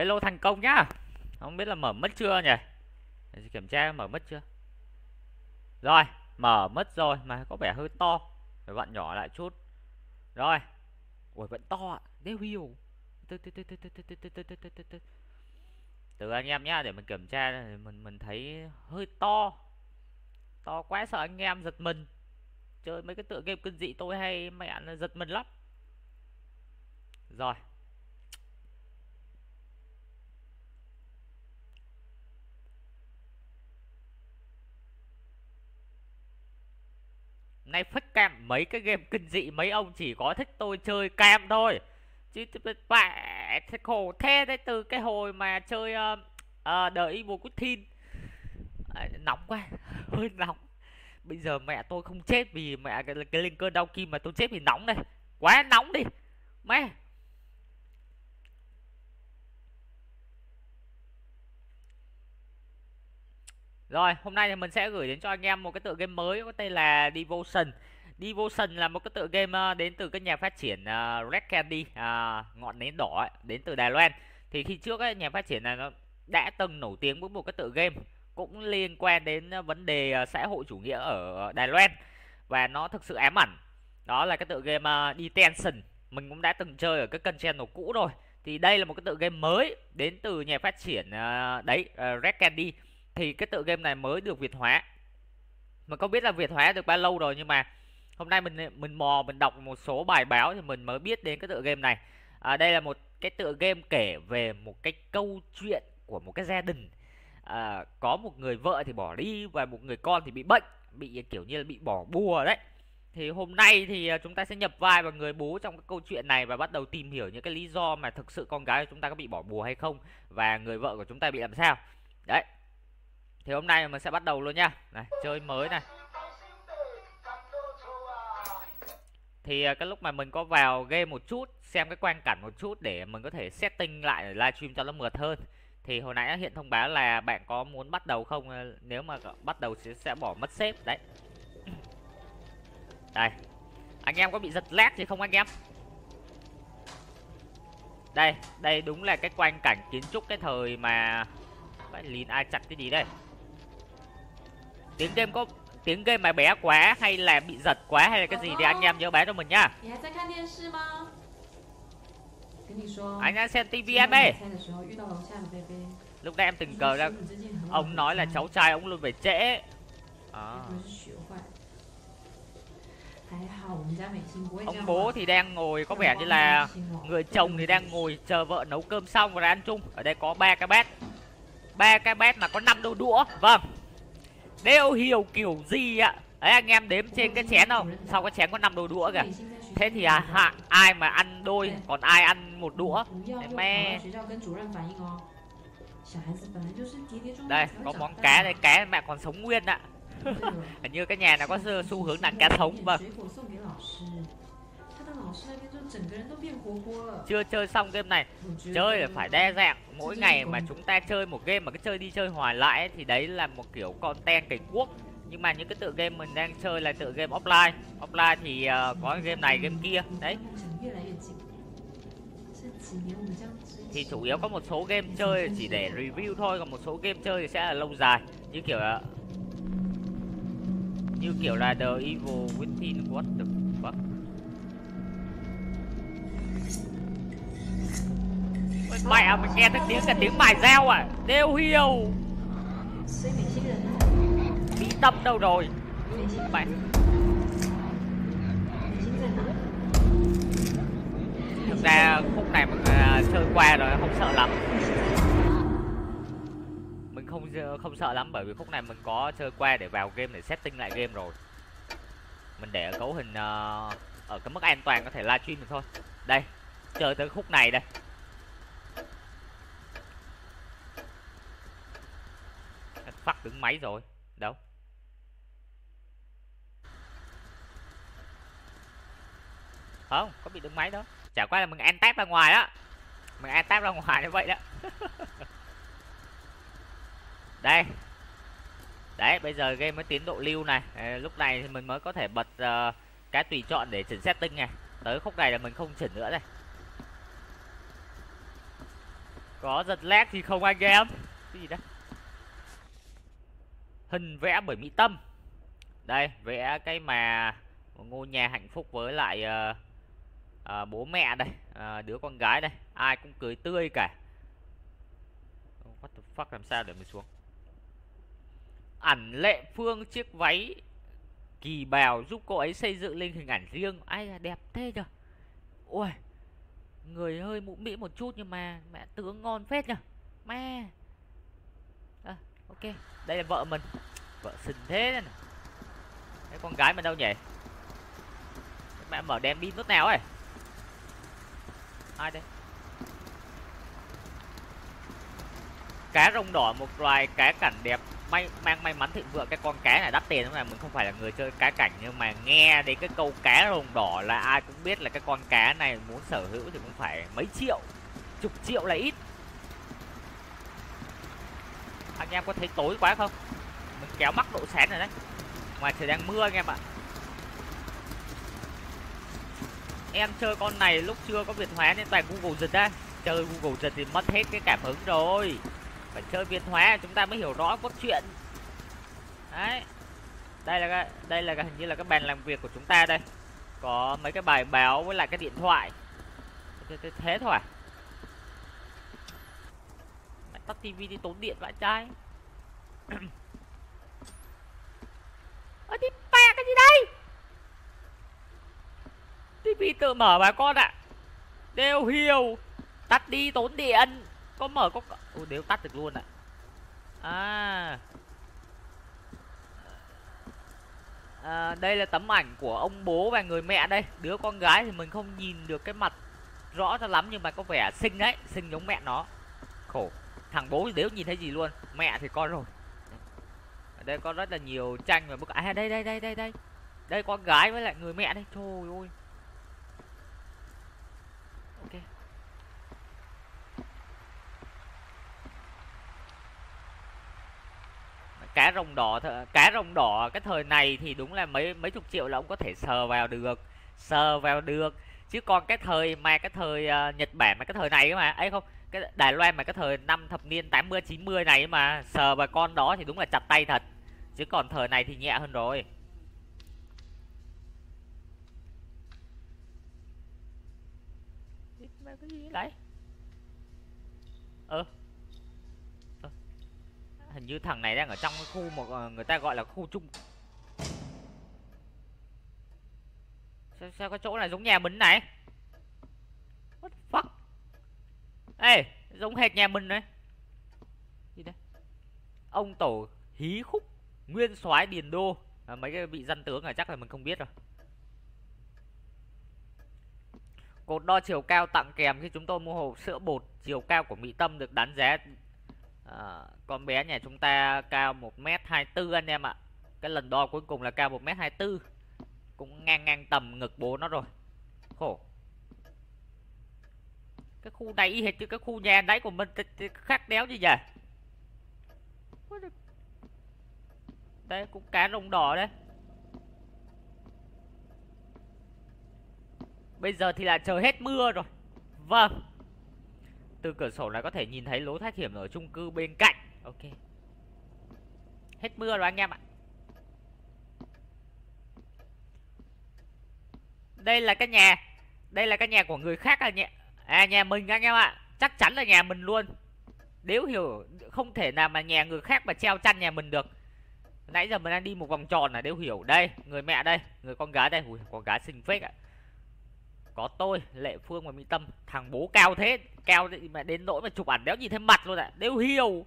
hello thành công nhá không biết là mở mất chưa nhỉ để kiểm tra mở mất chưa rồi mở mất rồi mà có vẻ hơi to phải vặn nhỏ lại chút rồi ui vẫn to ạ đeo hiểu từ từ từ từ từ từ từ từ từ từ từ từ từ anh em nhá để mình kiểm tra mình mình thấy hơi to to quá sợ anh em giật mình chơi mấy cái tựa game kinh dị tôi hay mẹ nó giật mình lắm rồi nay phách cam mấy cái game kinh dị mấy ông chỉ có thích tôi chơi cam thôi. Chứ bạ khổ thế đấy từ cái hồi mà chơi uh, uh, Evil à, nóng quá hơi nóng. Bây giờ mẹ tôi không chết vì mẹ cái, cái linh cơn đau kim mà tôi chết vì nóng đây. Quá nóng đi mẹ. Rồi, hôm nay thì mình sẽ gửi đến cho anh em một cái tựa game mới có tên là Devotion. Devotion là một cái tựa game ờ, đến từ cái nhà phát triển ờ, Red Candy, à, ngọn nến đỏ ấy, đến từ Đài Loan. Thì khi trước ấy, nhà phát triển này nó đã từng nổi tiếng với một cái tựa game cũng liên quan đến ờ, vấn đề xã hội chủ nghĩa ở Đài Loan và nó thực sự ám ảnh. Đó là cái tựa game Detention. Mình cũng đã từng chơi ở cái kênh channel cũ rồi. Thì đây là một cái tựa game mới đến từ nhà phát triển đấy Red Candy thì cái tựa game này mới được việt hóa. Mình không biết là việt hóa được bao lâu rồi nhưng mà hôm nay mình mình mò mình đọc một số bài báo thì mình mới biết đến cái tựa game này. À, đây là một cái tựa game kể về một cái câu chuyện của một cái gia đình. À, có một người vợ thì bỏ đi và một người con thì bị bệnh bị kiểu như là bị bỏ bùa đấy. Thì hôm nay thì à, chúng ta sẽ nhập vai vào người bố trong cái câu chuyện này và bắt đầu tìm hiểu những cái lý do mà thực sự con gái của chúng ta có bị bỏ bùa hay không và người vợ của chúng ta bị làm sao. Đấy thì hôm nay mình sẽ bắt đầu luôn nha. Này chơi mới này. Thì à, cái lúc mà mình có vào game một chút xem cái quang cảnh một chút để mình có thể setting lại livestream cho nó mượt hơn. Thì hồi nãy hiện thông báo là bạn có muốn bắt đầu không? Ờ, nếu mà bắt đầu sẽ, sẽ bỏ mất xếp đấy. Đây. Anh em có bị giật lag gì không anh em? Đây đây đúng là cái quang cảnh kiến trúc cái thời mà phải lìn ai chặt cái gì đây? Tiếng game có tiếng game mà bé quá hay là bị giật quá hay là cái gì thì anh em nhớ báo cho mình nhá. anh đang xem tv em ơi. lúc nãy em tình cờ ra ông nói là cháu trai ông luôn về trễ. À. ông bố thì đang ngồi có vẻ như là người chồng thì đang ngồi chờ vợ nấu cơm xong và ăn chung. Ở đây có ba cái bát. Ba cái bát mà có năm đôi đũa. Vâng đeo hiểu kiểu gì ạ đấy anh em đếm trên cái chén không sau cái chén có năm đôi đũa kìa. Thế thì à, hạ, ai mà ăn đôi còn ai ăn một đũa? Mẹ. đây có món cá đây cá mẹ còn sống nguyên ạ hình như cái nhà nào có xu hướng là cá sống vâng chưa chơi xong game này. Chơi là phải đa dạng mỗi ngày mà chúng ta chơi một game mà cái chơi đi chơi hoài lại ấy, thì đấy là một kiểu content kịch quốc nhưng mà những cái tựa game mình đang chơi là tựa game offline. Offline thì uh, có game này game kia. Đấy. Thì chủ yếu có một số game chơi chỉ để review thôi. Còn một số game chơi thì sẽ là lâu dài. Như kiểu là như kiểu là The Evil Within What the mẹ mình nghe thấy tiếng cả tiếng mài reo à? Đều hiểu bị tâm đâu rồi? Mẹ thực ra khúc này mình uh, chơi qua rồi không sợ lắm. Mình không không sợ lắm bởi vì khúc này mình có chơi qua để vào game để setting lại game rồi. Mình để cấu hình uh, ở cái mức an toàn có thể livestream được thôi. Đây chơi tới khúc này đây. Phát đứng máy rồi? Đâu? Không có bị đứng máy đâu. Chả qua là mình ăn tép ra ngoài đó. Mình ăn tép ra ngoài như vậy đó. Đây. Đấy bây giờ game mới tiến độ lưu này. À, lúc này thì mình mới có thể bật uh, cái tùy chọn để chỉnh setting này. Tới khúc này là mình không chỉnh nữa đây có giật lag thì không anh em? Cái gì đó? Hình vẽ bởi mỹ tâm. Đây vẽ cái mà ngôi nhà hạnh phúc với lại uh, uh, bố mẹ đây uh, đứa con gái đây. Ai cũng cười tươi cả. What the fuck làm sao để mình xuống? Ảnh lệ phương chiếc váy kỳ bào giúp cô ấy xây dựng lên hình ảnh riêng. Ai là đẹp thế nhở? Ôi người hơi mũm mĩ một chút nhưng mà mẹ tướng ngon phết nhở? Mẹ! Ok, đây là vợ mình. Vợ xinh thế này cái con gái mình đâu nhỉ? Mẹ mở đèn pin lúc nào ấy. Ai đây? Cá rồng đỏ, một loài cá cảnh đẹp, may, mang may mắn thịnh vượng. Cái con cá này đắt tiền lắm này mình không phải là người chơi cá cảnh. Nhưng mà nghe đến cái câu cá rồng đỏ là ai cũng biết là cái con cá này muốn sở hữu thì cũng phải mấy triệu, chục triệu là ít anh em có thấy tối quá không? Mình kéo mắc độ sáng rồi đấy. Ngoài trời đang mưa anh em ạ. Em chơi con này lúc chưa có việt hóa nên toàn google dịch á. Chơi google dịch thì mất hết cái cảm hứng rồi. Phải chơi việt hóa chúng ta mới hiểu rõ cốt truyện. Đấy. Đây là cái đây là cái hình như là cái bàn làm việc của chúng ta đây. Có mấy cái bài báo với lại cái điện thoại. Thế, thế, thế thôi à? Tắt tivi đi tốn điện vậy trai ơ thì mẹ cái gì đây? Tivi tự mở bà con ạ. À. đều hiểu. Tắt đi tốn điện. Có mở có ôi đều tắt được luôn ạ. À. à à, đây là tấm ảnh của ông bố và người mẹ đây. Đứa con gái thì mình không nhìn được cái mặt rõ cho lắm nhưng mà có vẻ xinh đấy xinh giống mẹ nó. Khổ thằng bố nếu nhìn thấy gì luôn. Mẹ thì con rồi. Ở đây có rất là nhiều tranh và bức à đây đây đây đây đây. Đây con gái với lại người mẹ đây. Trời ơi. Ok. Cá rồng đỏ cá rồng đỏ cái thời này thì đúng là mấy mấy chục triệu là ông có thể sờ vào được. Sờ vào được. Chứ còn cái thời mà cái thời uh, Nhật Bản mà cái thời này mà. Ấy không? Cái Đài Loan mà cái thời năm thập niên 80 90 này mà sờ vào con đó thì đúng là chặt tay thật. Chứ còn thời này thì nhẹ hơn rồi. Cái gì đấy? Ờ hình như thằng này đang ở trong cái khu một ờ, người ta gọi là khu chung. Sao, sao cái chỗ này giống nhà mình này? What the fuck? Ê giống hệt nhà mình đấy. Gì đấy ông tổ hí khúc nguyên soái điền đô. À, mấy cái vị dân tướng là chắc là mình không biết rồi. Cột đo chiều cao tặng kèm khi chúng tôi mua hộp sữa bột. Chiều cao của mỹ tâm được đánh giá. À, con bé nhà chúng ta cao 1m24 anh em ạ. Cái lần đo cuối cùng là cao 1m24 cũng ngang ngang tầm ngực bố nó rồi. Khổ cái khu này y hệt như cái khu nhà nãy của mình khác đéo gì vậy. Đây, cũng cá rồng đỏ đấy bây giờ thì là trời hết mưa rồi. Vâng. Từ cửa sổ này có thể nhìn thấy lối thoát hiểm ở chung cư bên cạnh. Ok. Hết mưa rồi anh em ạ. Đây là cái nhà. Đây là cái nhà của người khác à em à nhà mình anh em ạ chắc chắn là nhà mình luôn. Nếu hiểu không thể nào mà nhà người khác mà treo chăn nhà mình được. Nãy giờ mình đang đi một vòng tròn là đều hiểu. Đây người mẹ đây người con gái đây. Ui, con gái xinh phết ạ. Có tôi lệ phương và mỹ tâm thằng bố cao thế cao mà đến nỗi mà chụp ảnh đéo nhìn thấy mặt luôn ạ. À. đều hiểu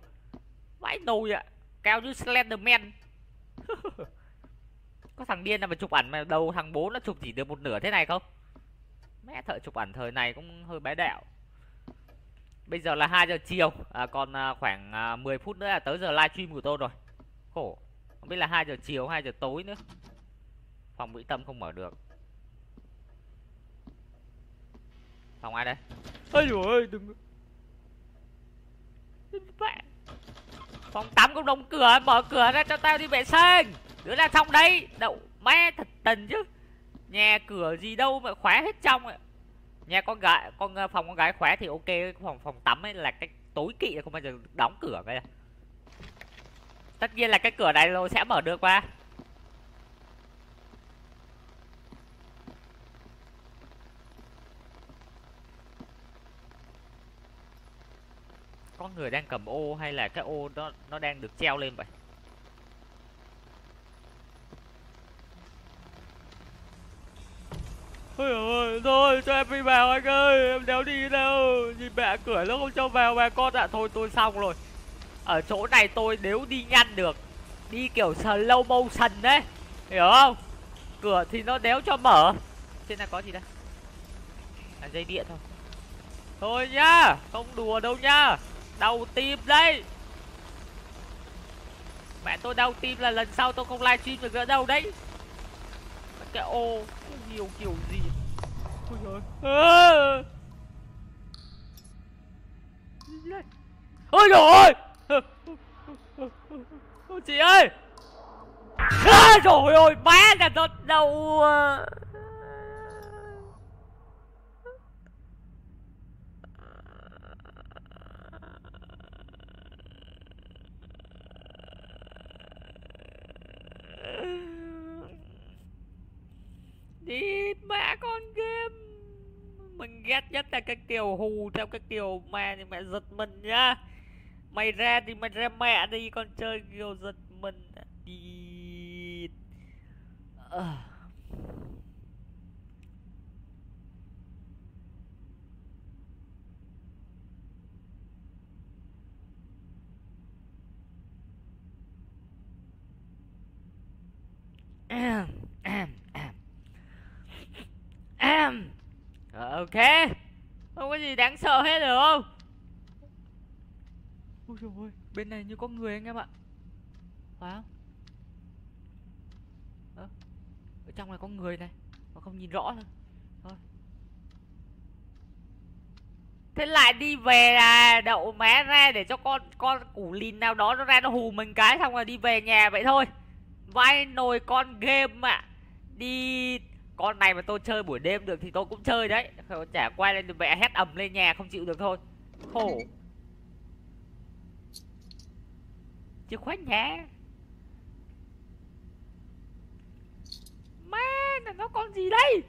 vãi nồi ạ à. cao như slenderman. Có thằng điên nào mà chụp ảnh mà đầu thằng bố nó chụp chỉ được một nửa thế này không? Mẹ thợ chụp ảnh thời này cũng hơi bái đạo bây giờ là 2 giờ chiều à, còn à, khoảng à, 10 phút nữa là tới giờ livestream của tôi rồi. Khổ không biết là 2 giờ chiều 2 giờ tối nữa. Phòng mỹ tâm không mở được. Phòng ai đây? Ôi trời ơi đừng. Phòng tắm cũng đóng cửa mở cửa ra cho tao đi vệ sinh. Đứa nào trong đây đậu mẹ thật tình chứ nhà cửa gì đâu mà khóa hết trong ạ nhà con gái, con ờ, phòng con gái khóa thì ok, phòng phòng tắm ấy là cái tối kỵ là không bao giờ đóng cửa vậy tất nhiên là cái cửa này rồi sẽ mở được qua có người đang cầm ô hay là cái ô đó, nó đang được treo lên vậy? Ôi ơi, thôi cho em đi vào anh ơi, em đéo đi đâu. Nhìn mẹ cửa nó không cho vào mẹ con ạ. À. Thôi tôi xong rồi. Ở chỗ này tôi nếu đi nhanh được Đi kiểu slow motion đấy Hiểu không? Cửa thì nó đéo cho mở. Trên này có gì đây? Là dây điện thôi. Thôi nhá Không đùa đâu nhá. Đau tim đấy. Mẹ tôi đau tim là lần sau tôi không livestream được nữa đâu đấy. Cái ô nhiều kiểu gì À. Ôi trời Ôi trời ơi. Chị ơi. À, Trời ơi má là nó đầu à. đi mẹ con ghê mình ghét nhất là cái kiểu hù theo cái kiểu mẹ thì mẹ giật mình nhá. Mày ra thì mày ra mẹ đi, con chơi kiểu giật mình. Đi. Uh. Ok không có gì đáng sợ hết được không? Ôi trời ơi bên này như có người anh em ạ. Phải không? Đó. ở trong này có người này mà không nhìn rõ thôi. Thôi. Thế lại đi về à đậu má ra để cho con con củ lìn nào đó nó ra nó hù mình cái xong rồi đi về nhà vậy thôi. Vai nồi con game ạ. À. đi con này mà tôi chơi buổi đêm được thì tôi cũng chơi đấy. Chả quay lên mẹ hét ầm lên nhà, không chịu được thôi. Khổ. Chìa khóa nhà má là nó con gì đây?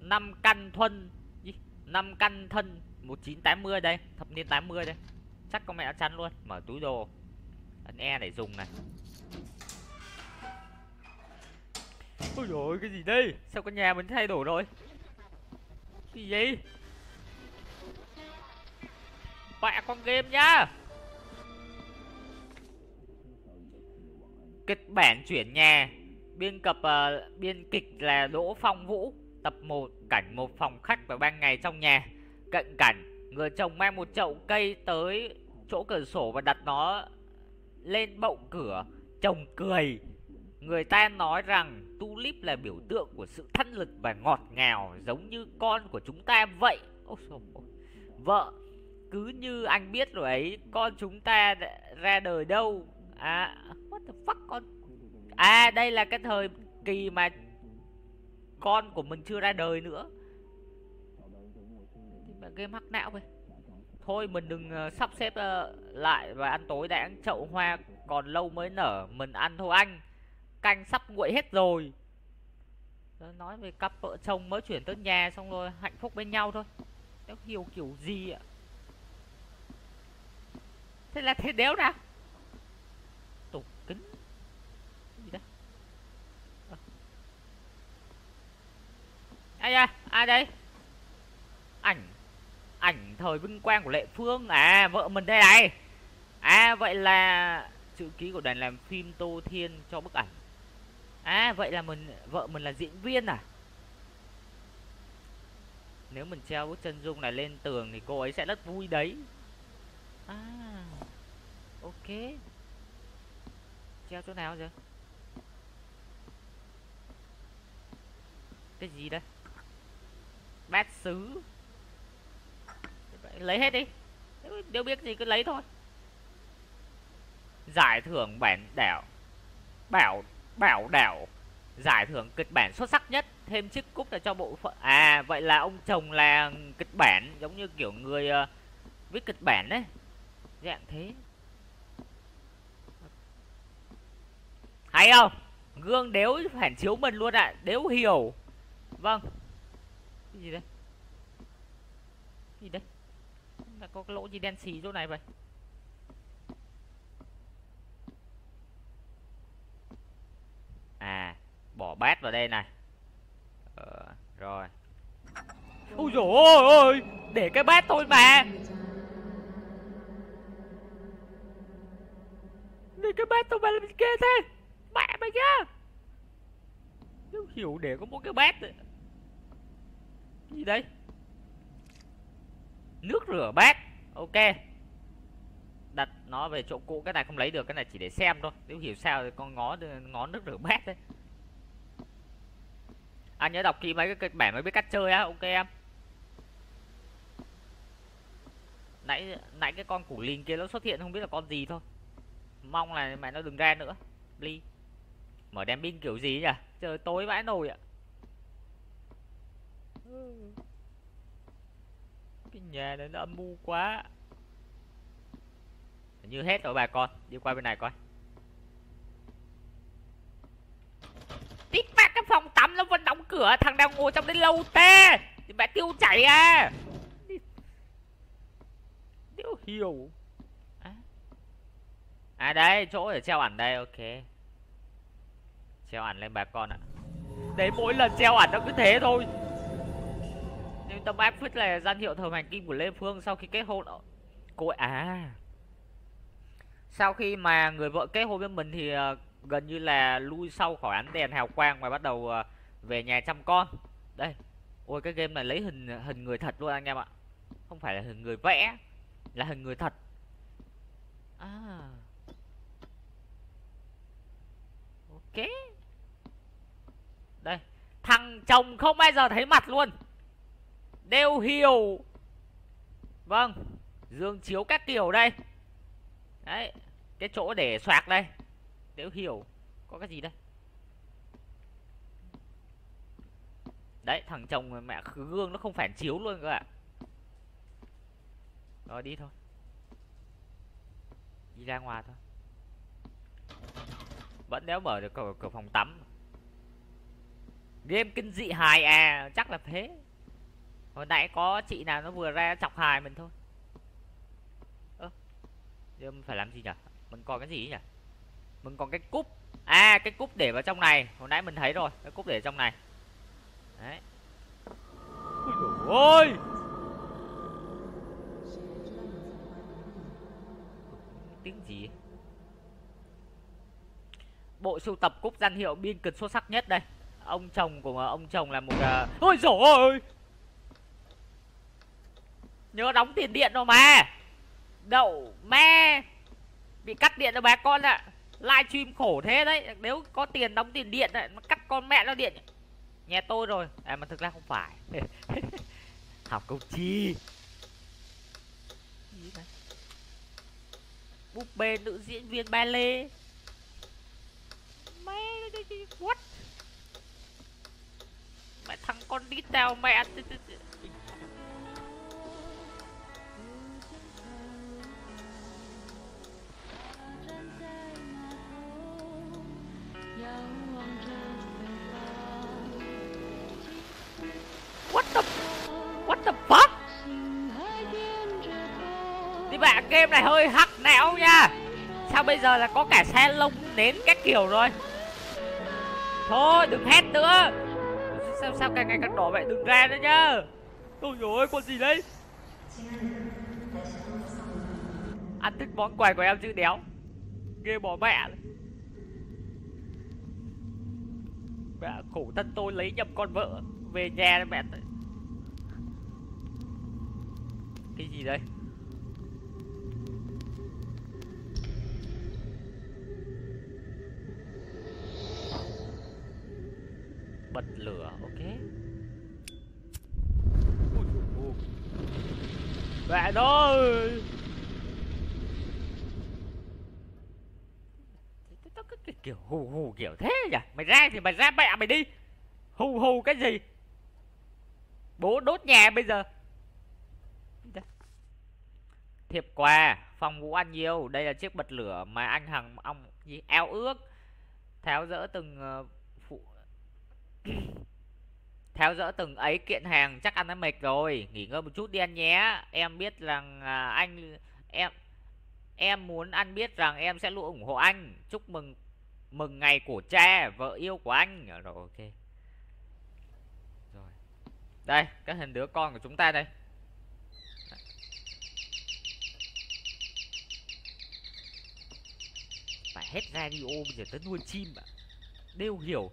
Năm căn thuần năm căn thân 1980 đây, thập niên 80 đây chắc con mẹ chắn luôn. Mở túi đồ. Ấn e để dùng này. Ôi rồi cái gì đây? Sao con nhà mình thay đổi rồi? Cái gì? Bạ con game nhá. Kịch bản chuyển nhà. Biên cập uh, biên kịch là đỗ phong vũ tập 1 cảnh một phòng khách vào ban ngày trong nhà. Cận cảnh Người chồng mang một chậu cây tới chỗ cửa sổ và đặt nó lên bậu cửa. Chồng cười. Người ta nói rằng tulip là biểu tượng của sự thân lực và ngọt ngào giống như con của chúng ta vậy. Ôi Vợ, cứ như anh biết rồi ấy, con chúng ta ra đời đâu. À, what the fuck con? À, đây là cái thời kỳ mà con của mình chưa ra đời nữa game hắc não vậy thôi mình đừng uh, sắp xếp uh, lại và ăn tối đã. Chậu hoa còn lâu mới nở mình ăn thôi anh. Canh sắp nguội hết rồi. Nói về cặp vợ chồng mới chuyển tới nhà xong rồi hạnh phúc bên nhau thôi. Đéo hiểu kiểu gì ạ? Thế là thế đéo nào? Tục kính. Gì đấy? À. ai à ai đây ảnh ảnh thời vinh quang của lệ phương. À vợ mình đây này. À vậy là chữ ký của đoàn làm phim tô thiên cho bức ảnh. À vậy là mình, vợ mình là diễn viên à? Nếu mình treo bức chân dung này lên tường thì cô ấy sẽ rất vui đấy. À ok. Treo chỗ nào giờ cái gì đây? Bát sứ lấy hết đi. Nếu biết gì cứ lấy thôi. Giải thưởng bản đảo. Bảo bảo đảo. Giải thưởng kịch bản xuất sắc nhất. Thêm chiếc cúp là cho bộ phận à vậy là ông chồng là kịch bản giống như kiểu người uh, viết kịch bản đấy. Dạng thế. Hay không? Gương đếu phản chiếu mình luôn ạ. À. đếu hiểu. Vâng. Cái gì đây? Cái gì đây? Có cái lỗ gì đen xì chỗ này vậy? À bỏ bát vào đây này. Ờ, rồi. Ôi dồi ôi để cái bát thôi mà. Để cái bát thôi mà làm kia thế? Mẹ mày kia không hiểu để có một cái bát. Gì đấy nước rửa bát. Ok. Đặt nó về chỗ cũ cái này không lấy được cái này chỉ để xem thôi. Nếu hiểu sao thì con ngó ngón nước rửa bát đấy. Anh à, nhớ đọc kỹ mấy cái kịch bản mới biết cách chơi á ok em? Nãy nãy cái con củ lìn kia nó xuất hiện không biết là con gì thôi. Mong là mẹ nó đừng ra nữa. Ly. Mở đèn pin kiểu gì nhỉ? Trời tối vãi nồi ạ. Ừ cái nhà này nó âm mưu quá. Như hết rồi bà con, đi qua bên này coi. Tít ba cái phòng tắm nó vẫn đóng cửa, thằng đang ngồi trong đấy lâu tê. Thì mẹ tiêu chảy à. Tiêu hiểu. À. à đây, chỗ để treo ảnh đây, ok. Treo ảnh lên bà con ạ. Đấy, mỗi lần treo ảnh nó cứ thế thôi nhưng tâm áp phích là danh hiệu thờ hành kim của lê phương sau khi kết hôn cô à. Sau khi mà người vợ kết hôn với mình thì uh, gần như là lui sau khỏi ánh đèn hào quang và bắt đầu uh, về nhà chăm con. Đây. Ôi cái game này lấy hình hình người thật luôn anh em ạ. Không phải là hình người vẽ là hình người thật. À. Ok. Đây. Thằng chồng không bao giờ thấy mặt luôn đeo hiểu. Vâng dương chiếu các kiểu đây. Đấy cái chỗ để soạc đây. Đeo hiểu có cái gì đây? Đấy thằng chồng mẹ gương nó không phản chiếu luôn cơ ạ rồi đi thôi. Đi ra ngoài thôi. Vẫn đéo mở được cửa, cửa phòng tắm. Game kinh dị hài à chắc là thế hồi nãy có chị nào nó vừa ra chọc hài mình thôi. Ơ, giờ mình phải làm gì nhỉ mình còn cái gì nhỉ mình còn cái cúp. À cái cúp để vào trong này. Hồi nãy mình thấy rồi, cái cúp để trong này. Đấy. Ôi! Tiếng gì bộ sưu tập cúp danh hiệu biên cực xuất sắc nhất đây. Ông chồng của ông chồng là một uh... ôi dồi ôi nhớ đóng tiền điện rồi mà. Đậu me bị cắt điện rồi bà con ạ. À. livestream khổ thế đấy. Nếu có tiền đóng tiền điện ấy, mà cắt con mẹ nó điện nghe tôi rồi. À mà thực ra không phải. Học câu chi. Búp bê nữ diễn viên ballet. Mẹ what? Mẹ thằng con đi tao mẹ. What the What the fuck? Thì bạn game này hơi hắc nẻo nha. Sao bây giờ là có cả xe lông nến các kiểu rồi? Thôi, đừng hét nữa. Sao sao càng ngày càng đỏ vậy đừng ra nữa nhá. Ôi dồi ôi, con gì đấy? Ăn thích món quà của em chữ đéo. Ghê bỏ mẹ Mẹ khổ thân tôi lấy nhầm con vợ, Về nhà mẹ Cái gì đây? Bật lửa, ok. Mẹ ơi tao cứ cái kiểu hù hù kiểu thế nhỉ? Mày ra thì mày ra mẹ mày đi. Hù hù cái gì? Bố đốt nhà bây giờ. Thiệp quà phòng vũ ăn nhiều. Đây là chiếc bật lửa mà anh hằng ông gì eo ước. Tháo dỡ từng uh, phụ tháo dỡ từng ấy kiện hàng chắc ăn đã mệt rồi. Nghỉ ngơi một chút đi anh nhé. Em biết rằng à, anh em em muốn anh biết rằng em sẽ luôn ủng hộ anh. Chúc mừng mừng ngày của cha, vợ yêu của anh. Dạ, rồi, ok. Rồi. Đây, cái hình đứa con của chúng ta đây. Phải hết radio bây giờ tới nuôi chim à đều hiểu.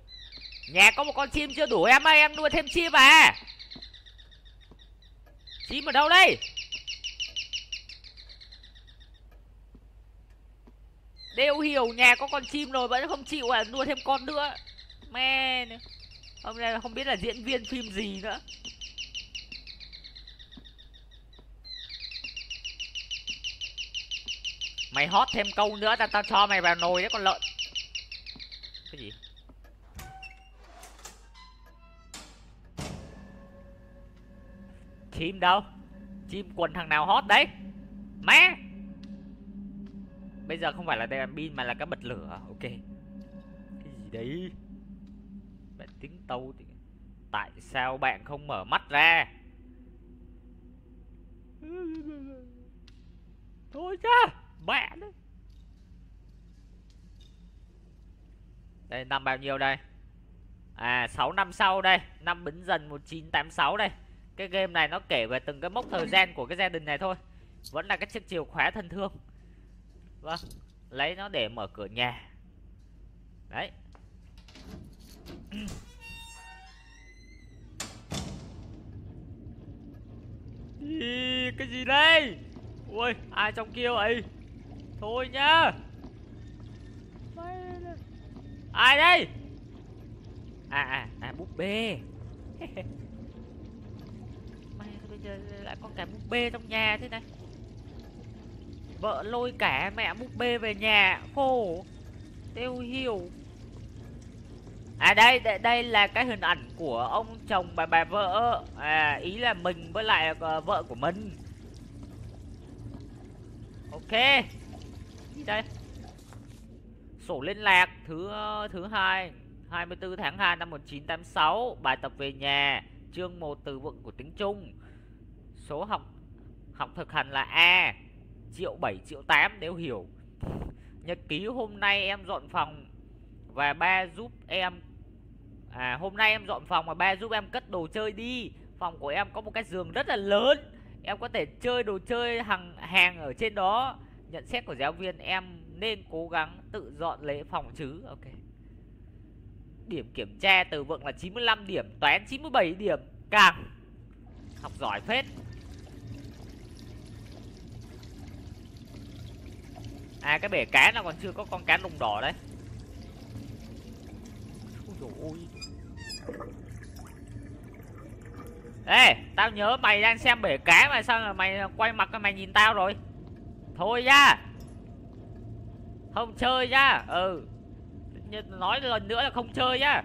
Nhà có một con chim chưa đủ em ơi, em nuôi thêm chim à. Chim ở đâu đây? Đều hiểu, nhà có con chim rồi, vẫn không chịu à nuôi thêm con nữa. Mẹ hôm nay không biết là diễn viên phim gì nữa. Mày hót thêm câu nữa, tao tao cho mày vào nồi đấy con lợn. Cái gì? Chim đâu? Chim quần thằng nào hót đấy? Má bây giờ không phải là đèn pin mà là cái bật lửa. Ok. Cái gì đấy? Bạn tính tâu thì tại sao bạn không mở mắt ra? Thôi cha bạn đấy đây, năm bao nhiêu đây? À 6 năm sau đây. Năm bính dần 1986 đây. Cái game này nó kể về từng cái mốc thời gian của cái gia đình này thôi. Vẫn là cái chiếc chìa khóa thân thương vâng lấy nó để mở cửa nhà. Đấy. Ý, cái gì đây? Ui ai trong kia vậy? Thôi nhá. Ai đây? À à à búp bê. Mày bây giờ lại có cái búp bê trong nhà thế này vợ lôi cả mẹ búp bê về nhà khổ. Tiêu hiểu à đây, đây là cái hình ảnh của ông chồng bà bà vợ. À ý là mình với lại ờ, vợ của mình. Ok. Gì đây. Sổ liên lạc thứ thứ hai 24 tháng 2 năm 1986 bài tập về nhà chương 1 từ vựng của tiếng Trung. Số học học thực hành là A triệu 7 triệu 8 nếu hiểu. Nhật ký hôm nay em dọn phòng Và ba giúp em À hôm nay em dọn phòng và ba giúp em cất đồ chơi đi. Phòng của em có một cái giường rất là lớn. Em có thể chơi đồ chơi hàng hàng ở trên đó. Nhận xét của giáo viên, em nên cố gắng tự dọn lấy phòng chứ. Ok. Điểm kiểm tra từ vựng là 95 điểm, Toán 97 điểm. Càng Học giỏi phết. À cái bể cá nào còn chưa có con cá lùng đỏ đấy. Ôi Ê Tao nhớ mày đang xem bể cá mà sao mà mày quay mặt mày nhìn tao rồi? Thôi nha Không chơi ra, Ừ. Nói lần nữa là không chơi nhá.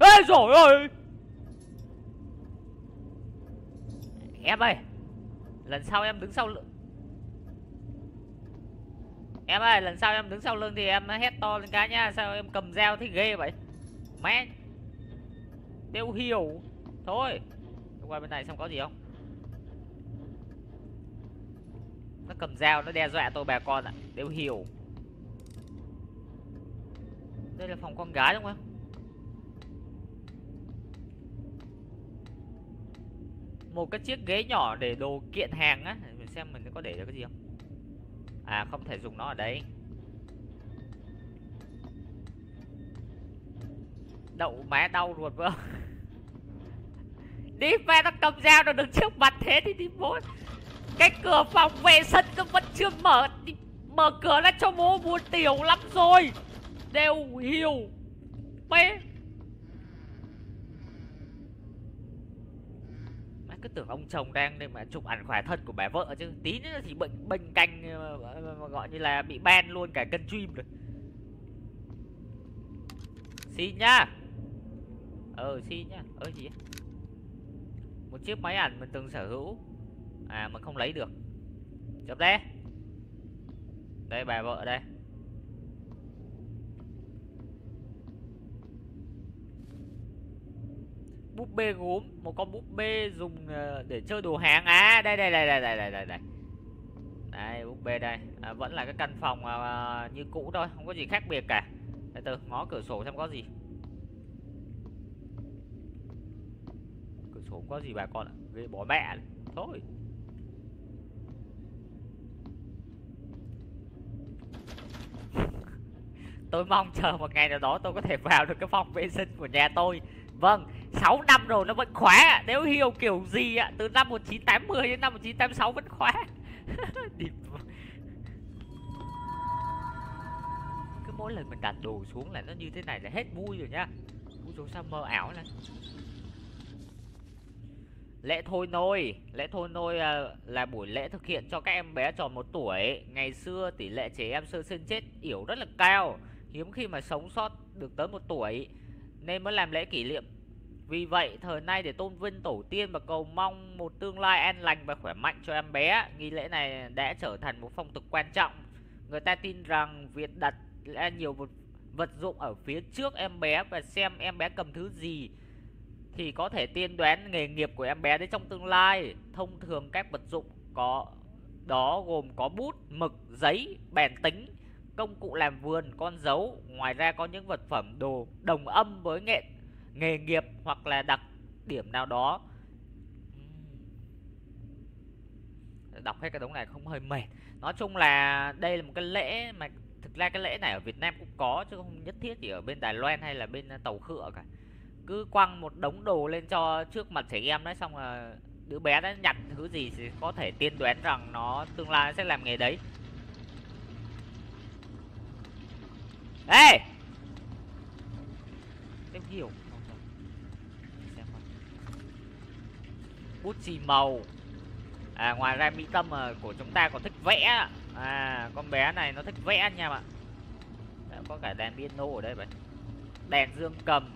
Ê rồi ơi Em ơi Lần sau em đứng sau Em ơi, lần sau em đứng sau lưng thì em hét to lên cái nha Sao em cầm dao thì ghê vậy? Mẹ! Đều hiểu. Thôi Qua bên này xem có gì không. Nó cầm dao, nó đe dọa tôi bà con ạ. À. Đều hiểu. Đây là phòng con gái đúng không? Một cái chiếc ghế nhỏ để đồ kiện hàng á. Mình xem mình có để được cái gì không? À không thể dùng nó ở đây Đậu má đau ruột vợ. Đi về nó cầm dao nó đứng trước mặt thế thì đi bố. Cái cửa phòng vệ sinh nó vẫn chưa mở. Đi, Mở cửa ra cho bố buồn tiểu lắm rồi. Đều hiểu. Mẹ Mày cứ tưởng ông chồng đang để mà chụp ảnh khỏe thân của bà vợ chứ. Tí nữa thì bệnh bệnh canh ờ, ờ, ờ, gọi như là bị ban luôn cả kênh stream rồi. Xin nhá. Ờ xin nhá. Ơ, gì một chiếc máy ảnh mình từng sở hữu. À mình không lấy được. Chụp đây. Đây, bà vợ đây. Búp bê gốm một con búp bê dùng ờ, để chơi đồ hàng à. Đây đây đây đây đây đây đây. Đây đây búp bê đây. À, vẫn là cái căn phòng à, à, như cũ thôi không có gì khác biệt cả. Từ từ ngó cửa sổ xem có gì. Cửa sổ không có gì bà con ạ. Ghê bỏ mẹ thôi. Tôi mong chờ một ngày nào đó tôi có thể vào được cái phòng vệ sinh của nhà tôi. Vâng 6 năm rồi nó vẫn khóa. Nếu hiểu kiểu gì ạ từ năm 1980 đến năm 1986 vẫn khóa. Cứ mỗi lần mình đặt đồ xuống là nó như thế này là hết vui rồi nhá. Ui dồi sao mơ ảo này? Lễ thôi nôi Lễ thôi nôi là, là buổi lễ thực hiện cho các em bé tròn một tuổi. Ngày xưa tỷ lệ trẻ em sơ sinh chết yểu rất là cao. Hiếm khi mà sống sót được tới một tuổi Nên mới làm lễ kỷ niệm vì vậy, thời nay để tôn vinh tổ tiên và cầu mong một tương lai an lành và khỏe mạnh cho em bé, nghi lễ này đã trở thành một phong tục quan trọng. Người ta tin rằng việc đặt nhiều vật, vật dụng ở phía trước em bé và xem em bé cầm thứ gì thì có thể tiên đoán nghề nghiệp của em bé đấy trong tương lai. Thông thường các vật dụng có đó gồm có bút, mực, giấy, bàn tính, công cụ làm vườn, con dấu. Ngoài ra có những vật phẩm đồ đồng âm với nghệ nghề nghiệp hoặc là đặc điểm nào đó. Đọc hết cái đống này không hơi mệt. Nói chung là đây là một cái lễ mà thực ra cái lễ này ở Việt Nam cũng có chứ không nhất thiết chỉ ở bên Đài Loan hay là bên à, tàu khựa cả. Cứ quăng một đống đồ lên cho trước mặt trẻ em đấy, xong là đứa bé đã nhặt thứ gì thì có thể tiên đoán rằng nó tương lai sẽ làm nghề đấy. Ê! Em hiểu. Bút chì màu. À ngoài ra mỹ tâm ờ, của chúng ta còn thích vẽ. À con bé này nó thích vẽ nha bạn có cả đèn piano ở đây vậy. Đèn dương cầm.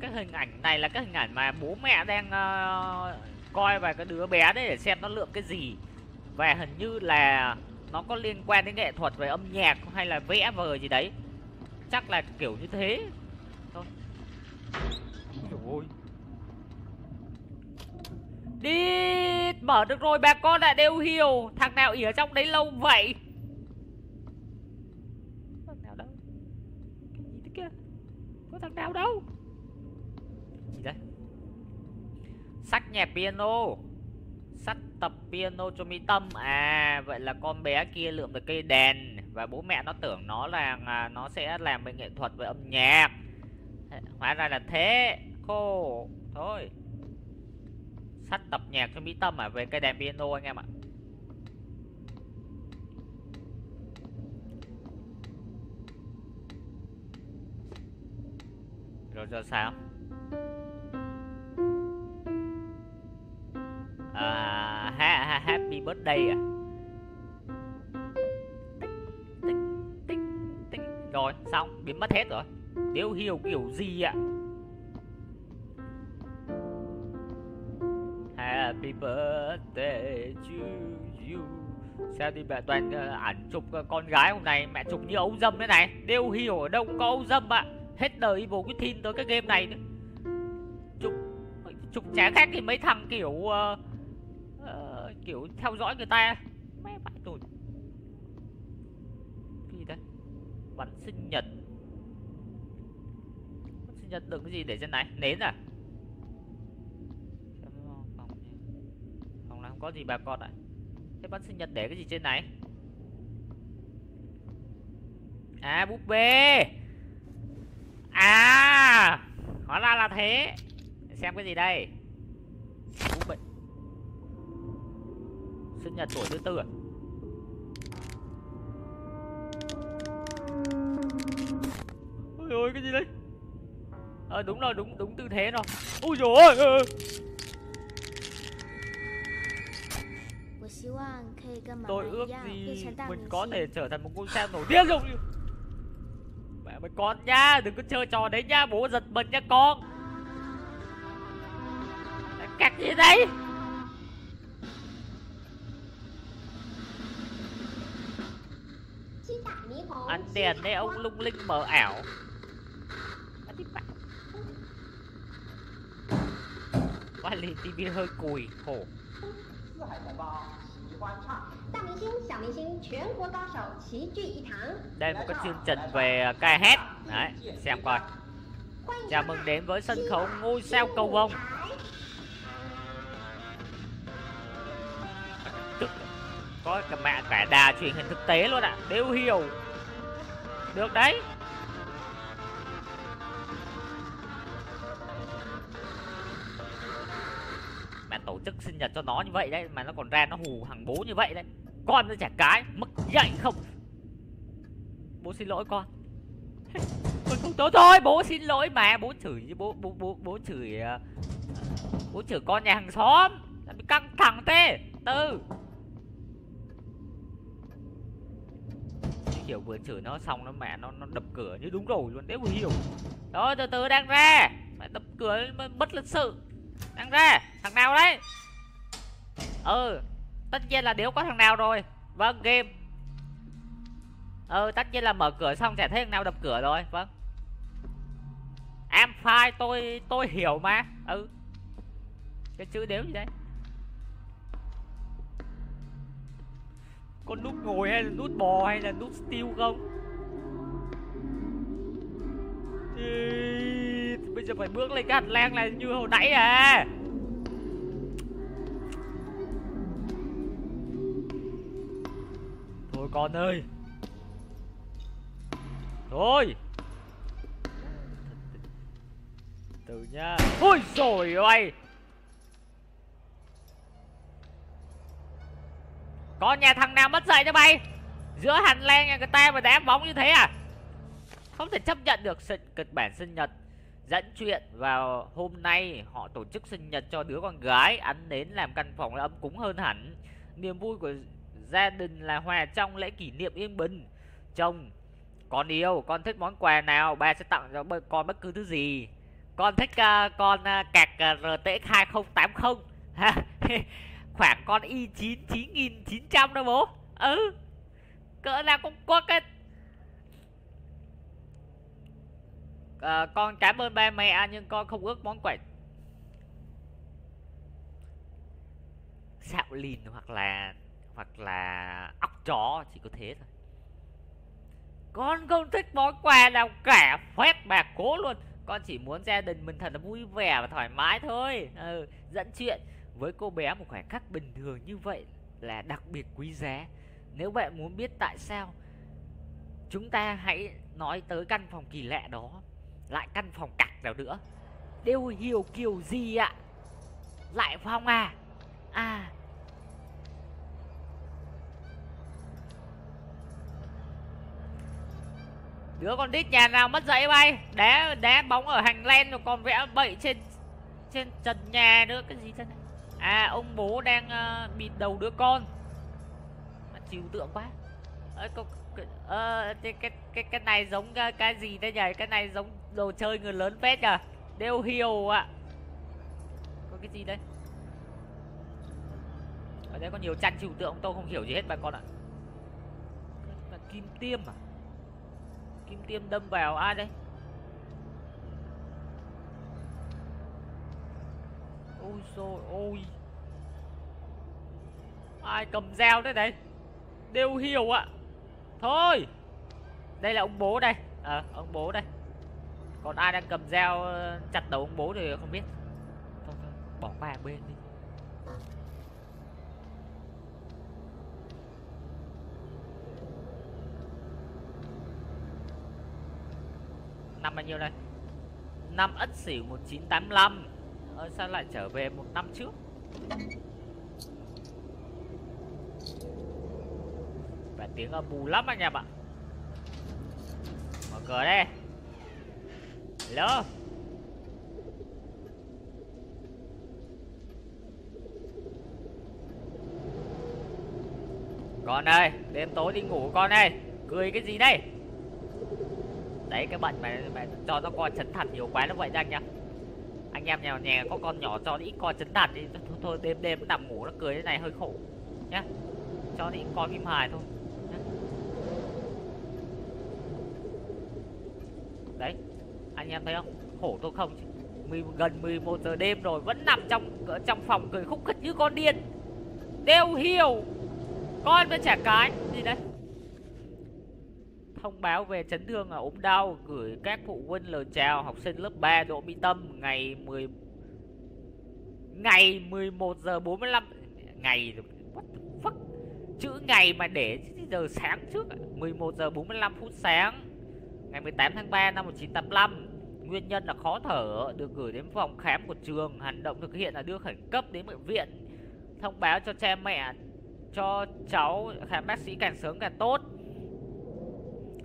Cái hình ảnh này là cái hình ảnh mà bố mẹ đang uh, coi về cái đứa bé đấy để xem nó lượm cái gì. Và hình như là nó có liên quan đến nghệ thuật về âm nhạc hay là vẽ vời gì đấy chắc là kiểu như thế. Thôi. Ôi đi mở được rồi, bà con đã đều hiểu. Thằng nào ỉ ở trong đấy lâu vậy? Thằng nào đâu? Cái gì thế kia? Có thằng nào đâu? Gì đấy? Sách nhạc piano sách tập piano cho mỹ tâm. À vậy là con bé kia lượm được cây đèn. Và bố mẹ nó tưởng nó là à, nó sẽ làm về nghệ thuật, về âm nhạc. Hóa ra là thế. Khô, thôi. Sách tập nhạc cho mỹ tâm à về cây đèn piano anh em ạ. Rồi giờ sao? À, ha, happy birthday à. Tích tích tích rồi xong biến mất hết rồi. Nếu hiểu kiểu gì ạ? Happy birthday to you. Sao đi mẹ toàn uh, ảnh chụp ờ, con gái hôm nay mẹ chụp như ấu dâm thế này? Đều hiểu ở đâu cũng có ấu dâm ạ. Hết đời Evil Within tới cái game này nữa. Chụp chụp chả khác thì mấy thằng kiểu uh, kiểu theo dõi người ta mẹ vãi rồi cái gì đây? Bắn sinh nhật. Bắn sinh nhật đựng cái gì để trên này. Nến à? Phòng này không có gì bà con ạ. Thế bắn sinh nhật để cái gì trên này? À búp bê. À hóa ra là thế. Xem cái gì đây? nhà tuổi thứ tư à? Ôi ôi cái gì đấy ờ à, đúng rồi đúng đúng tư thế rồi. Ôi dồi ôi tôi ước gì mình có thể trở thành một ngôi xe nổi tiếng luôn. mẹ mày con nha đừng có chơi trò đấy nha bố giật mình nha con. Cắt gì đấy anh đèn đây ông lung linh mờ ảo Anh đi bạn. Qua liền tivi hơi cùi khổ 四海同胞喜欢唱。大明星、小明星、全国高手齐聚一堂， đây một cái chương trình về ca hát đấy xem coi 欢迎 chào 收 mừng 看 đến với sân 新 khấu 版 ngôi 新 sao 舞 cầu vồng 台 có cả mẹ cả đà truyền hình thực tế luôn ạ đều hiểu được đấy. Mẹ tổ chức sinh nhật cho nó như vậy đấy, mà nó còn ra nó hù thằng bố như vậy đấy. Con nó trẻ cái, mất dạy không? Bố xin lỗi con. Con không tốt thôi, bố xin lỗi mà. Bố chửi như bố bố bố bố chửi à, bố chửi con nhà hàng xóm. Làm căng thẳng thế. Tư kiểu vừa chửi nó xong nó mẹ nó nó đập cửa như đúng rồi luôn đấy vừa hiểu. Đó, từ từ, đang ra. Mẹ đập cửa mất bất lịch sự. Đang ra, thằng nào đấy? Ừ tất nhiên là nếu có thằng nào rồi. Vâng game. Ừ tất nhiên là mở cửa xong chả thấy thằng nào đập cửa rồi. Vâng. Em file, tôi tôi hiểu mà. Ừ. Cái chữ đéo gì đấy? Có nút ngồi hay là nút bò hay là nút steel không? Thì... bây giờ phải bước lên cái hành lang này như hồi nãy à. Thôi con ơi. Thôi. Từ nha. Ôi rồi ơi. Con nhà thằng nào mất dạy cho bay giữa hành lang nhà người ta mà đá bóng như thế à? Không thể chấp nhận được sự kịch bản sinh nhật dẫn chuyện vào hôm nay. Họ tổ chức sinh nhật cho đứa con gái Ăn nến làm căn phòng ấm cúng hơn hẳn. Niềm vui của gia đình là hòa trong lễ kỷ niệm yên bình. Chồng con yêu con thích món quà nào? Ba sẽ tặng cho con bất cứ thứ gì. Con thích uh, con uh, cạc uh, RTX 2080 ha khoảng con i 9 9900 đó bố. Ừ cỡ nào cũng có cái. À, con cảm ơn ba mẹ à, nhưng con không ước món quà xạo lìn hoặc là hoặc là óc chó chỉ có thế thôi. Con không thích món quà nào cả phép bà cố luôn. Con chỉ muốn gia đình mình thật là vui vẻ và thoải mái thôi. Ừ, dẫn chuyện với cô bé một khoảnh khắc bình thường như vậy là đặc biệt quý giá. Nếu bạn muốn biết tại sao chúng ta hãy nói tới căn phòng kỳ lạ đó, lại căn phòng cặc nào nữa. Đều hiểu kiểu gì ạ? Lại phòng à? À. Đứa con đít nhà nào mất dậy bay? Đá đá bóng ở hành len rồi còn vẽ bậy trên trên trần nhà nữa, cái gì thế này? À ông bố đang uh, bịt đầu đứa con. Mà trừu tượng quá. À, có, cái, cái, cái cái cái này giống cái, cái gì đây nhỉ? Cái này giống đồ chơi người lớn phết nhỉ? Đều hiểu ạ. Có cái gì đây? Ở đây có nhiều chăn trừu tượng tôi không hiểu gì hết bà con ạ. À. là kim tiêm à? Kim tiêm đâm vào ai đây? Ôi rồi ôi. Ai cầm dao thế đấy đều hiểu ạ. Thôi. Đây là ông bố đây. Ờ ông bố đây. Còn ai đang cầm dao ờ, chặt đầu ông bố thì không biết. Thôi thôi, bỏ qua bên đi. Năm bao nhiêu đây? Năm ất sửu 1985 ờ, sao lại trở về một năm trước? Và tiếng âm bù lắm anh em ạ. Mở cửa đây. Hello? Con ơi Đêm tối đi ngủ con ơi Cười cái gì đây? Đấy cái bệnh mà, mà cho nó con chấn thần nhiều quá nó vậy ra anh nha anh em nhà nhà có con nhỏ cho ít con chấn đạt đi thôi, thôi đêm đêm nằm ngủ nó cười thế này hơi khổ Nhá. Cho ít con phim hài thôi nhá. Đấy Anh em thấy không? Khổ tôi không Mười- gần 11 giờ đêm rồi vẫn nằm trong trong phòng cười khúc khích như con điên. Đều hiểu. Con với trẻ cái. Gì đấy? Thông báo về chấn thương ở ốm đau, gửi các phụ huynh lời chào học sinh lớp 3 Đỗ Mỹ Tâm ngày 10 ngày 11 giờ 45 ngày, what the fuck? Chữ ngày mà để giờ sáng trước 11 giờ 45 phút sáng, ngày 18 tháng 3 năm 1985 nguyên nhân là khó thở, được gửi đến phòng khám của trường, hành động thực hiện là đưa khẩn cấp đến bệnh viện. Thông báo cho cha mẹ, cho cháu, khám bác sĩ càng sớm càng tốt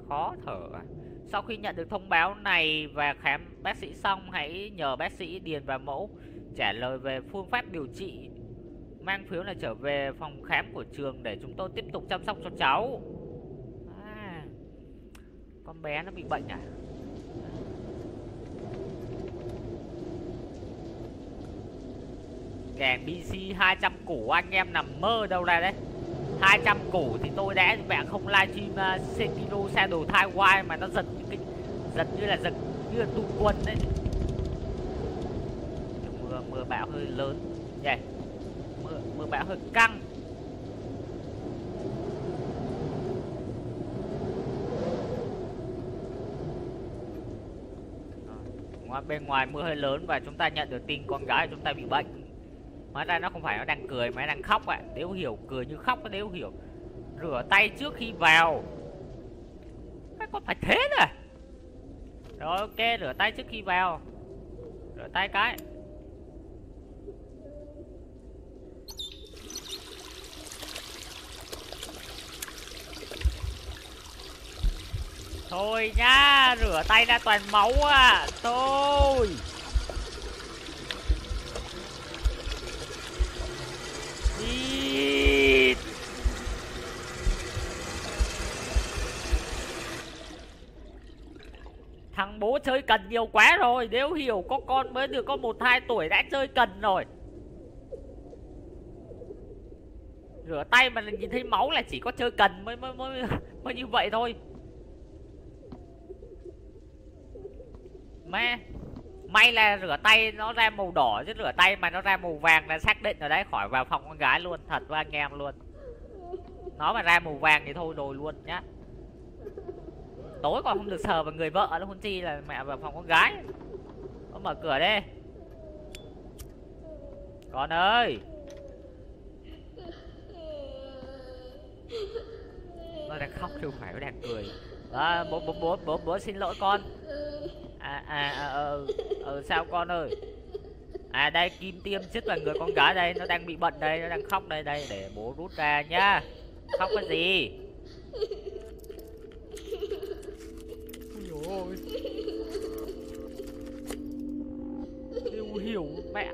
khó thở à? sau khi nhận được thông báo này và khám bác sĩ xong hãy nhờ bác sĩ điền vào mẫu trả lời về phương pháp điều trị. Mang phiếu này trở về phòng khám của trường để chúng tôi tiếp tục chăm sóc cho cháu. À, con bé nó bị bệnh à? Kèn BC 200 củ anh em nằm mơ đâu ra đấy. 200 cổ thì tôi đã mẹ không livestream uh, ờ, Sekiro Shadow Taiwan mà nó giật những cái giật như là giật như là tu quân đấy. Mưa mưa bão hơi lớn. Yeah. mưa mưa bão hơi căng. Ngoài bên ngoài mưa hơi lớn và chúng ta nhận được tin con gái chúng ta bị bệnh hóa ra nó không phải nó đang cười mà nó đang khóc ạ. À. nếu hiểu cười như khóc nếu hiểu. Rửa tay trước khi vào. Cái con phải thế nè. Rồi, ok, rửa tay trước khi vào. Rửa tay cái. Thôi nhá, rửa tay ra toàn máu à thôi. Chơi cần nhiều quá rồi. Nếu hiểu có con mới được có một hai tuổi đã chơi cần rồi. Rửa tay mà nhìn thấy máu là chỉ có chơi cần mới mới mới, mới như vậy thôi. Mẹ may là rửa tay nó ra màu đỏ chứ rửa tay mà nó ra màu vàng là xác định rồi đấy. Khỏi vào phòng con gái luôn thật với anh em luôn. Nó mà ra màu vàng thì thôi rồi luôn nhá tối còn không được sờ vào người vợ nó hôn chi là mẹ vào phòng con gái. Con mở cửa đi. Con ơi. Nó đang khóc chứ không phải nó đang cười. À, bố bố bố bố bố xin lỗi con. À à à, ờ ờ sao con ơi? À đây kim tiêm chích vào người con gái đây nó đang bị bệnh đây nó đang khóc đây đây để bố rút ra nhá. Khóc cái gì? Ôi. Điều hiểu mẹ.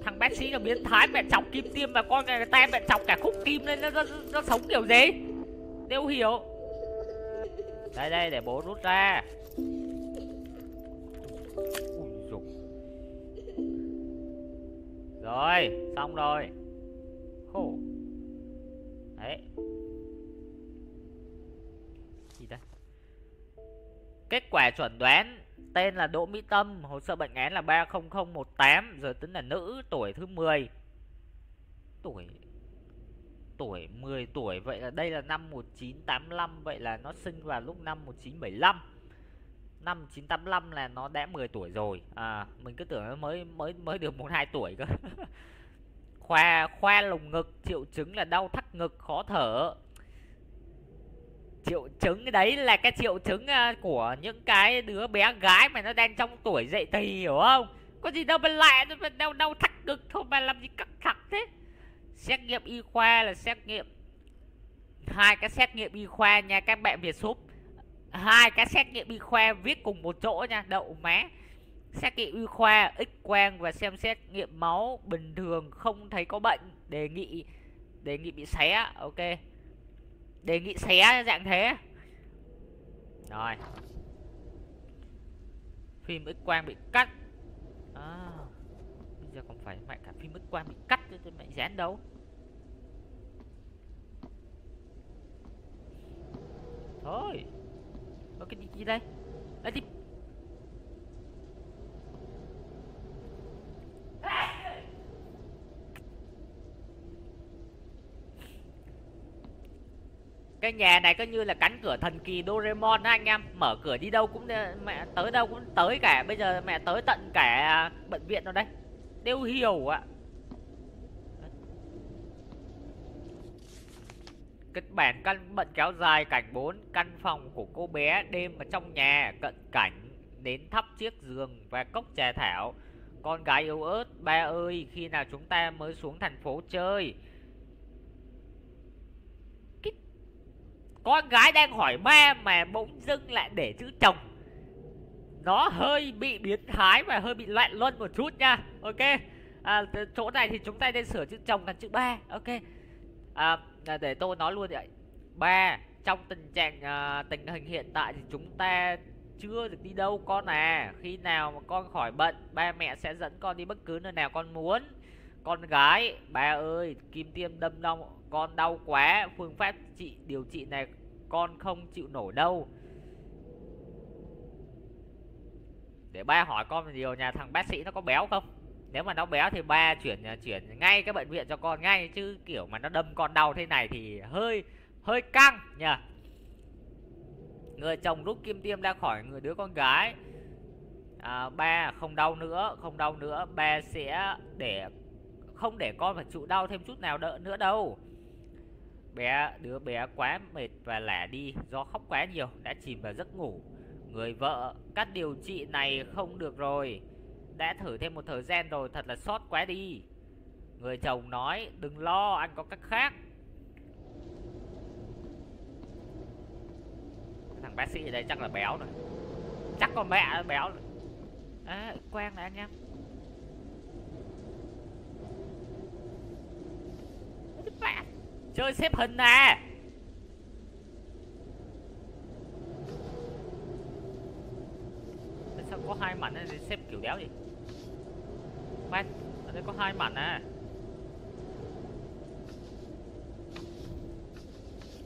Thằng bác sĩ là biến thái mẹ chọc kim tiêm và con này tay mẹ chọc cả khúc kim lên nó, nó, nó sống kiểu gì? Đều hiểu. Đây đây để bố rút ra. Rồi, xong rồi. Khổ Đấy. Kết quả chuẩn đoán, Tên là Đỗ Mỹ Tâm, Hồ sơ bệnh án là 30018 Giờ tính là nữ, Tuổi thứ 10 Tuổi Tuổi 10 tuổi, Vậy là đây là năm 1985 Vậy là nó sinh vào lúc năm 1975 năm 1985 là nó đã 10 tuổi rồi. À mình cứ tưởng nó mới mới mới được một hai tuổi cơ. Khoa khoa lồng ngực, triệu chứng là đau thắt ngực, khó thở triệu chứng. Đấy là cái triệu chứng ờ, của những cái đứa bé gái mà nó đang trong tuổi dậy thì, hiểu không? Có gì đâu mà lại nó đau đau thắt ngực thôi mà làm gì căng thẳng thế? Xét nghiệm y khoa là xét nghiệm hai cái xét nghiệm y khoa nha, các bạn việt súp. Hai cái xét nghiệm y khoa viết cùng một chỗ nha, đậu má. Xét nghiệm y khoa, x quang và xem xét nghiệm máu bình thường, không thấy có bệnh, đề nghị đề nghị bị xé ok đề nghị xé dạng thế. Rồi. Phim x quang bị cắt. À, bây giờ còn phải mẹ cả phim x quang bị cắt cho mẹ dán đâu? Thôi. Có cái gì đây? Ê, đi cái nhà này coi như là cánh cửa thần kỳ Doraemon đó anh em. Mở cửa đi đâu cũng ờ, mẹ tới đâu cũng tới cả. Bây giờ mẹ tới tận cả à, bệnh viện rồi đấy. Đều hiểu ạ. Kịch bản căn bệnh kéo dài, cảnh 4 căn phòng của cô bé, đêm ở trong nhà, cận cảnh đến thắp chiếc giường và cốc trà thảo. Con gái yếu ớt, ba ơi, khi nào chúng ta mới xuống thành phố chơi? Con gái đang hỏi ba mà bỗng dưng lại để chữ chồng. Nó hơi bị biến thái và hơi bị loạn luân một chút nha. Ok. À, chỗ này thì chúng ta nên sửa chữ chồng thành chữ ba. Ok. À, à để tôi nói luôn vậy ba trong tình trạng uh, tình hình hiện tại thì chúng ta chưa được đi đâu con à. Khi nào mà con khỏi bệnh ba mẹ sẽ dẫn con đi bất cứ nơi nào con muốn. Con gái ba ơi kim tiêm đâm đau con đau quá phương pháp trị điều trị này con không chịu nổi đâu. Để ba hỏi con điều nhà thằng bác sĩ nó có béo không? Nếu mà nó béo thì ba chuyển à, chuyển ngay cái bệnh viện cho con ngay chứ kiểu mà nó đâm con đau thế này thì hơi hơi căng nhỉ người chồng rút kim tiêm ra khỏi người đứa con gái à, ba không đau nữa không đau nữa ba sẽ để không để con phải chịu đau thêm chút nào đỡ nữa đâu bé đứa bé quá mệt và lả đi do khóc quá nhiều đã chìm vào giấc ngủ. Người vợ cách điều trị này không được rồi đã thử thêm một thời gian rồi thật là sót quá đi. Người chồng nói đừng lo anh có cách khác. Thằng bác sĩ ở đây chắc là béo rồi. Chắc con mẹ béo rồi. À, quen này anh em chơi xếp hình nè. Sao có hai mảnh này xếp kiểu đéo gì khoan, ở đây có hai mảnh à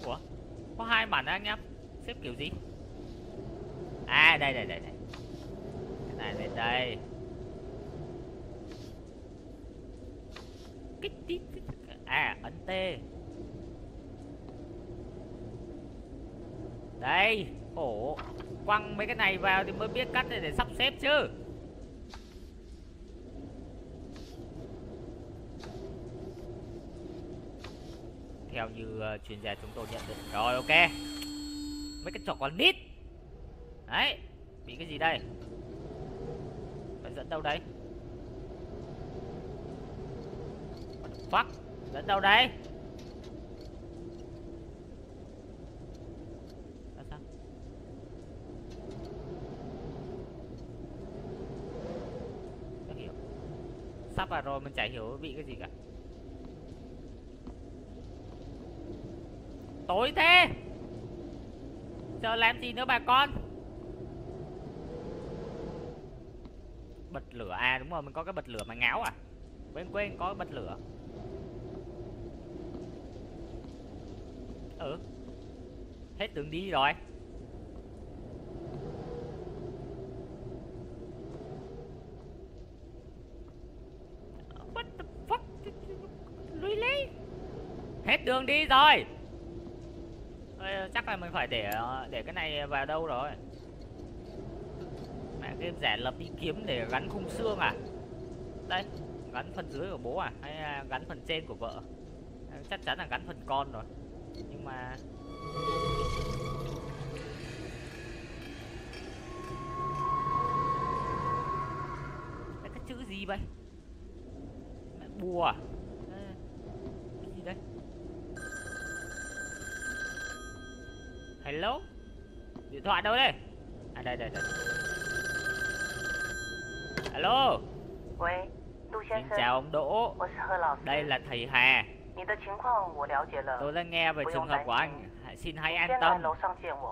ủa, có hai mảnh à anh em xếp kiểu gì? À đây đây đây đây. Cái này lên đây. À ấn t. đây ổ quăng mấy cái này vào thì mới biết cách để, để sắp xếp chứ. Theo như uh, chuyên gia chúng tôi nhận định. Rồi ok. Mấy cái trò con nít. Đấy bị cái gì đây? Phải dẫn đâu đấy? fuck? Dẫn đâu đấy? Sắp vào rồi, mình chả hiểu bị cái gì cả. Tối thế! Giờ làm gì nữa bà con? Bật lửa à đúng rồi, mình có cái bật lửa mà ngáo à? Quên quên, có cái bật lửa. Ừ. Hết đường đi rồi hết đường đi rồi chắc là mình phải để để cái này vào đâu rồi? Mẹ, cái rẻ lập đi kiếm để gắn khung xương à? Đây, gắn phần dưới của bố à? Hay à, gắn phần trên của vợ? Chắc chắn là gắn phần con rồi. Nhưng mà cái chữ gì vậy? Mẹ, bùa à gì đây hello? Điện thoại đâu đây? À đây đây đây. Hello, xin chào ông đỗ. Đây là thầy hà. Tôi đã nghe về trường hợp của anh. Xin hãy an tâm.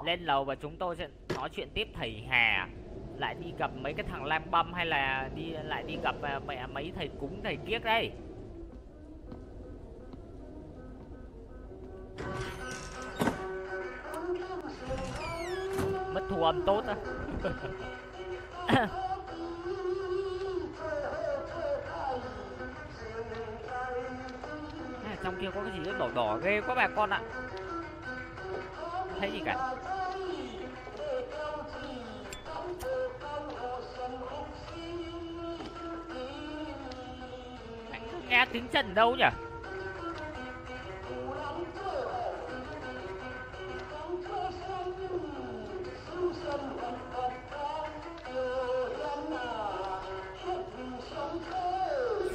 lên lầu và chúng tôi sẽ nói chuyện tiếp thầy hà. Lại đi gặp mấy cái thằng lam băm hay là đi lại đi gặp à, mẹ mấy thầy cúng thầy kiếc đây? Thu âm tốt á. Trong kia có cái gì đó đỏ đỏ ghê quá bà con ạ. Không thấy gì cả. Anh nghe tiếng chân đâu nhỉ?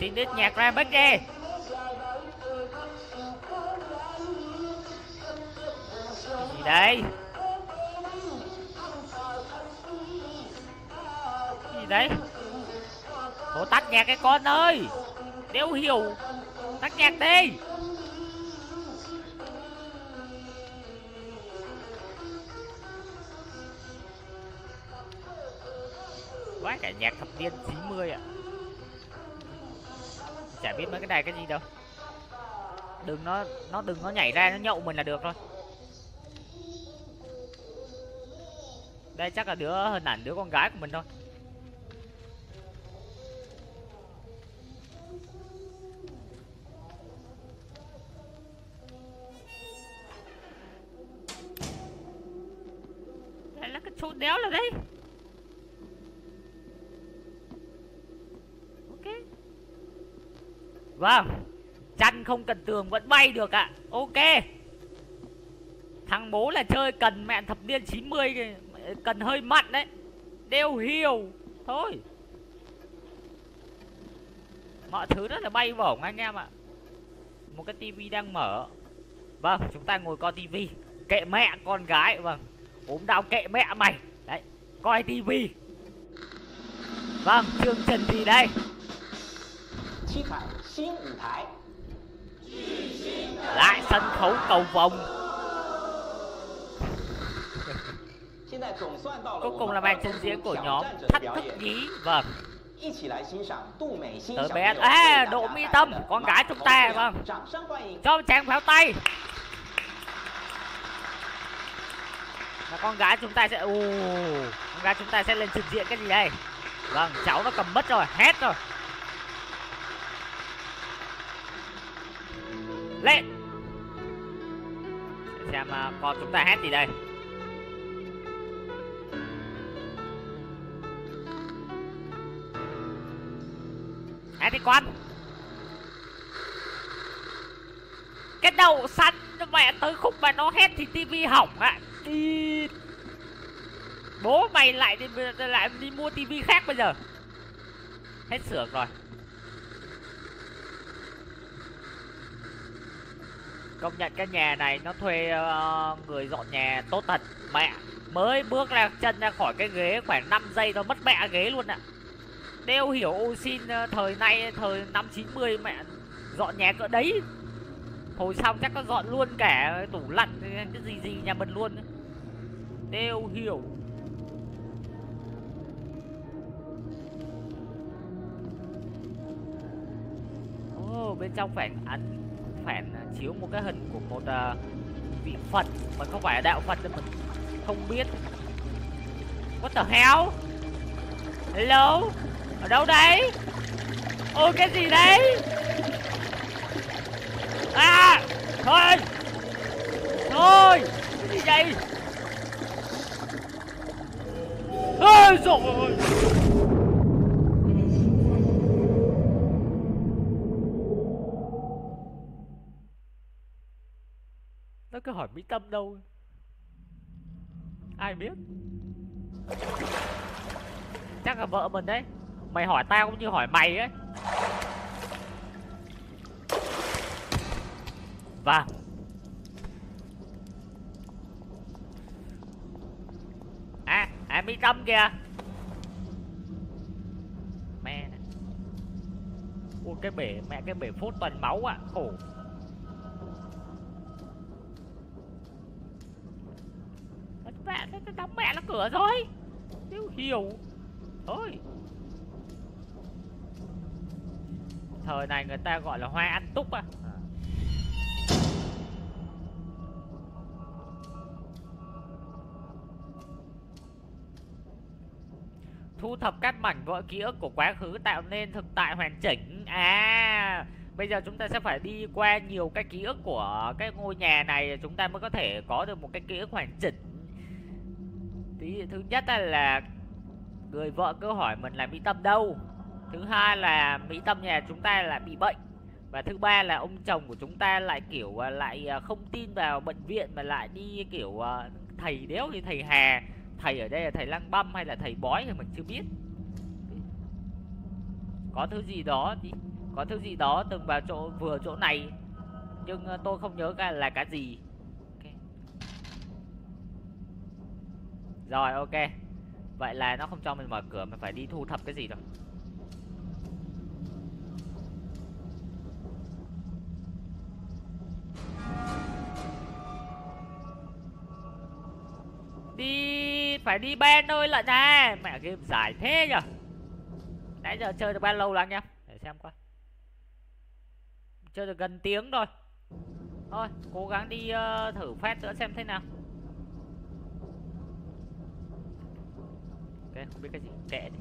Xin đứt nhạc ra bớt đi. Gì đây? Gì đây, Thôi tắt nhạc cái con ơi. Đéo hiểu Tắt nhạc đi. Quá cả nhạc thập niên 90 ạ. Chả biết mấy cái này cái gì đâu. Đừng, nó Nó đừng nó nhảy ra, nó nhậu mình là được thôi Đây chắc là đứa, hình ảnh đứa con gái của mình thôi. Vâng Chăn không cần tường vẫn bay được ạ. Ok. Thằng bố là chơi cần mẹ thập niên 90 Cần hơi mặn đấy. Đeo hiểu. Thôi. Mọi thứ rất là bay bổng anh em ạ. Một cái tivi đang mở. Vâng chúng ta ngồi coi tivi. Kệ mẹ con gái Vâng. Ốm đau kệ mẹ mày. Đấy, coi tivi. Vâng chương trình gì đây. 七彩新舞台， Lại sân khấu cầu vồng 现在总算到了 Cuối 我 cùng 们 là 儿 màn trình 童 diễn của 挑 nhóm 战者的 Thách 表 thức 演， nhí Vâng 一起来欣赏杜美心 Tớ 小 bé 朋友 à, 为大 Đỗ 家 Mỹ 带 Tâm 来的 con 马 gái 头 chúng ta 表 vâng 演掌声欢迎。 cho một tràng pháo tay và con gái chúng ta sẽ ù con gái chúng ta sẽ lên trình diện cái gì đây vâng cháu nó cầm mất rồi hét rồi Lên. Để xem à, con chúng ta hát gì đây? Hát đi con. Cái đầu xanh mẹ tới khúc mà nó hét thì tivi hỏng ạ. Đi. Bố mày lại đi lại đi mua tivi khác bây giờ. Hết xưởng rồi. Công nhận cái nhà này nó thuê uh, người dọn nhà tốt thật. Mẹ mới bước ra chân ra khỏi cái ghế khoảng 5 giây nó mất mẹ ghế luôn ạ. Đeo hiểu ô xin ờ, thời nay thời năm 90 mẹ dọn nhà cỡ đấy. Hồi xong chắc có dọn luôn cả tủ lạnh cái gì gì nhà mình luôn. Đeo hiểu. Ồ, bên trong phải ăn phản à, chiếu một cái hình của một uh, vị Phật mà không phải đạo Phật nên mình không biết. What the hell? Hello? Ở đâu đấy? Ôi cái gì đấy? À! Thôi! Thôi! Cái gì vậy? Ôi dồi cứ hỏi Mỹ Tâm đâu. Ai biết? Chắc là vợ mình đấy. Mày hỏi tao cũng như hỏi mày ấy. Và à, à mỹ tâm kìa. Mẹ này. Ui, cái bể, mẹ cái bể phốt toàn máu ạ à. khổ. Nó đóng mẹ nó cửa rồi. Thiếu hiểu. Thôi. Thời này người ta gọi là hoa ăn túc à Thu thập các mảnh vỡ ký ức của quá khứ tạo nên thực tại hoàn chỉnh. À Bây giờ chúng ta sẽ phải đi qua nhiều cái ký ức của cái ngôi nhà này, Chúng ta mới có thể có được một cái ký ức hoàn chỉnh. Tí, Thứ nhất là Người vợ cứ hỏi mình là Mỹ Tâm đâu. Thứ hai là Mỹ Tâm nhà chúng ta là bị bệnh. Và thứ ba là ông chồng của chúng ta lại kiểu à, lại à, không tin vào bệnh viện Mà lại đi kiểu à, thầy đéo như thầy Hà. Thầy ở đây là thầy lăng băm hay là thầy bói thì mình chưa biết. Có thứ gì đó thì Có thứ gì đó từng vào chỗ vừa chỗ này. Nhưng tôi không nhớ là cái gì okay. Rồi ok. Vậy là nó không cho mình mở cửa Mình phải đi thu thập cái gì rồi Đi Phải đi ban thôi lận à Mẹ game dài thế nhở? Nãy giờ chơi được bao lâu rồi anh em? Để xem coi Chơi được gần tiếng rồi Thôi cố gắng đi uh, thử phép nữa xem thế nào. Ok không biết cái gì kệ đi.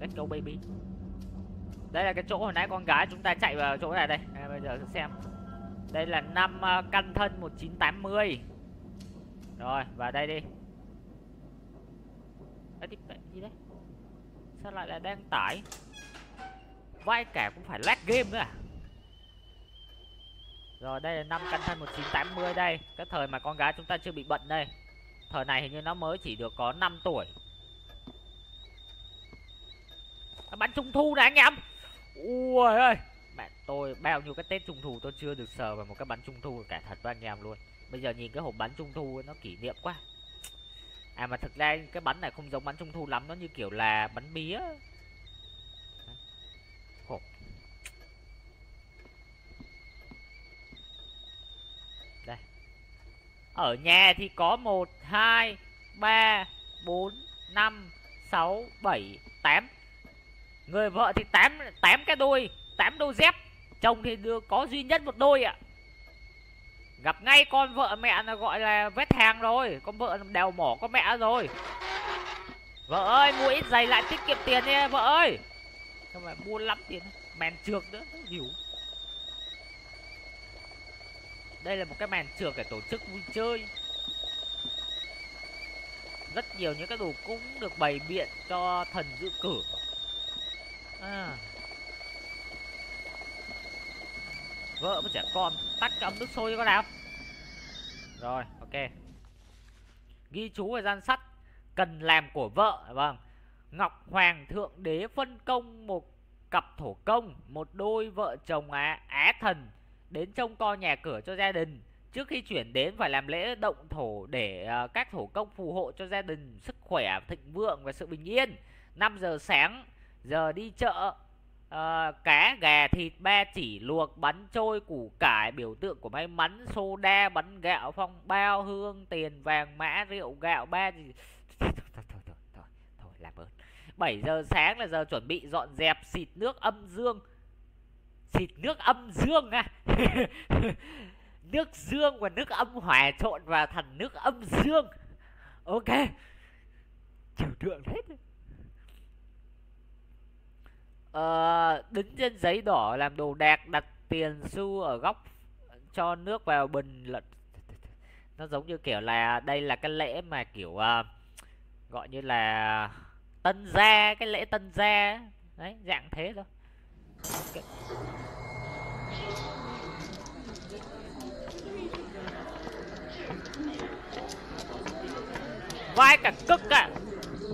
Let's go baby. Đây là cái chỗ hồi nãy con gái chúng ta chạy vào chỗ này đây. À, bây giờ xem. Đây là năm à, căn thân 1980 rồi vào đây đi. Đấy, gì đấy? Sao lại là đang tải? Vai cả cũng phải lag game nữa à? Rồi đây là năm căn thân 1980 đây. Cái thời mà con gái chúng ta chưa bị bận đây. Thời này hình như nó mới chỉ được có 5 tuổi bánh trung thu này anh em. Ui ơi. Mẹ tôi, bao nhiêu cái tết trung thu tôi chưa được sờ vào một cái bánh trung thu cả thật với anh em luôn. Bây giờ nhìn cái hộp bánh trung thu nó kỷ niệm quá. À mà thực ra cái bánh này không giống bánh trung thu lắm, nó như kiểu là bánh mía. Hộp. đây. Ở nhà thì có một, hai, ba, bốn, năm, sáu, bảy, tám. Người vợ thì tám tám cái đôi, tám đôi dép. Chồng thì được có duy nhất một đôi ạ. Gặp ngay con vợ mẹ là gọi là vết hàng rồi, Con vợ đèo mỏ con mẹ rồi. Vợ ơi, mua ít giày lại tiết kiệm tiền đi, vợ ơi. Không phải mua lắm tiền mèn trượt nữa hiểu. Đây là một cái màn trượt để tổ chức vui chơi. Rất nhiều những cái đồ cúng được bày biện cho thần dự cử à. vợ với trẻ con tắt cái ấm nước sôi có nào. Rồi ok. Ghi chú về gian sắt cần làm của vợ vâng. Ngọc hoàng thượng đế phân công một cặp thổ công một đôi vợ chồng á, á thần đến trông coi nhà cửa cho gia đình. Trước khi chuyển đến phải làm lễ động thổ để uh, các thổ công phù hộ cho gia đình sức khỏe thịnh vượng và sự bình yên. 5 giờ sáng giờ đi chợ uh, cá gà thịt ba chỉ luộc bánh trôi củ cải. Biểu tượng của may mắn soda bánh gạo phong bao hương tiền vàng mã rượu gạo ba gì. Thôi thôi thôi thôi thôi, thôi làm ơn. 7 giờ sáng là giờ chuẩn bị dọn dẹp xịt nước âm dương. Xịt nước âm dương à nước dương và nước âm hòa trộn vào thành nước âm dương. Ok. Chịu đựng hết. Ờ, đính trên giấy đỏ làm đồ đạc đặt tiền xu ở góc cho nước vào bình lật nó giống như kiểu là đây là cái lễ mà kiểu uh, gọi như là tân gia cái lễ tân gia đấy dạng thế thôi. Okay. vai cả cức à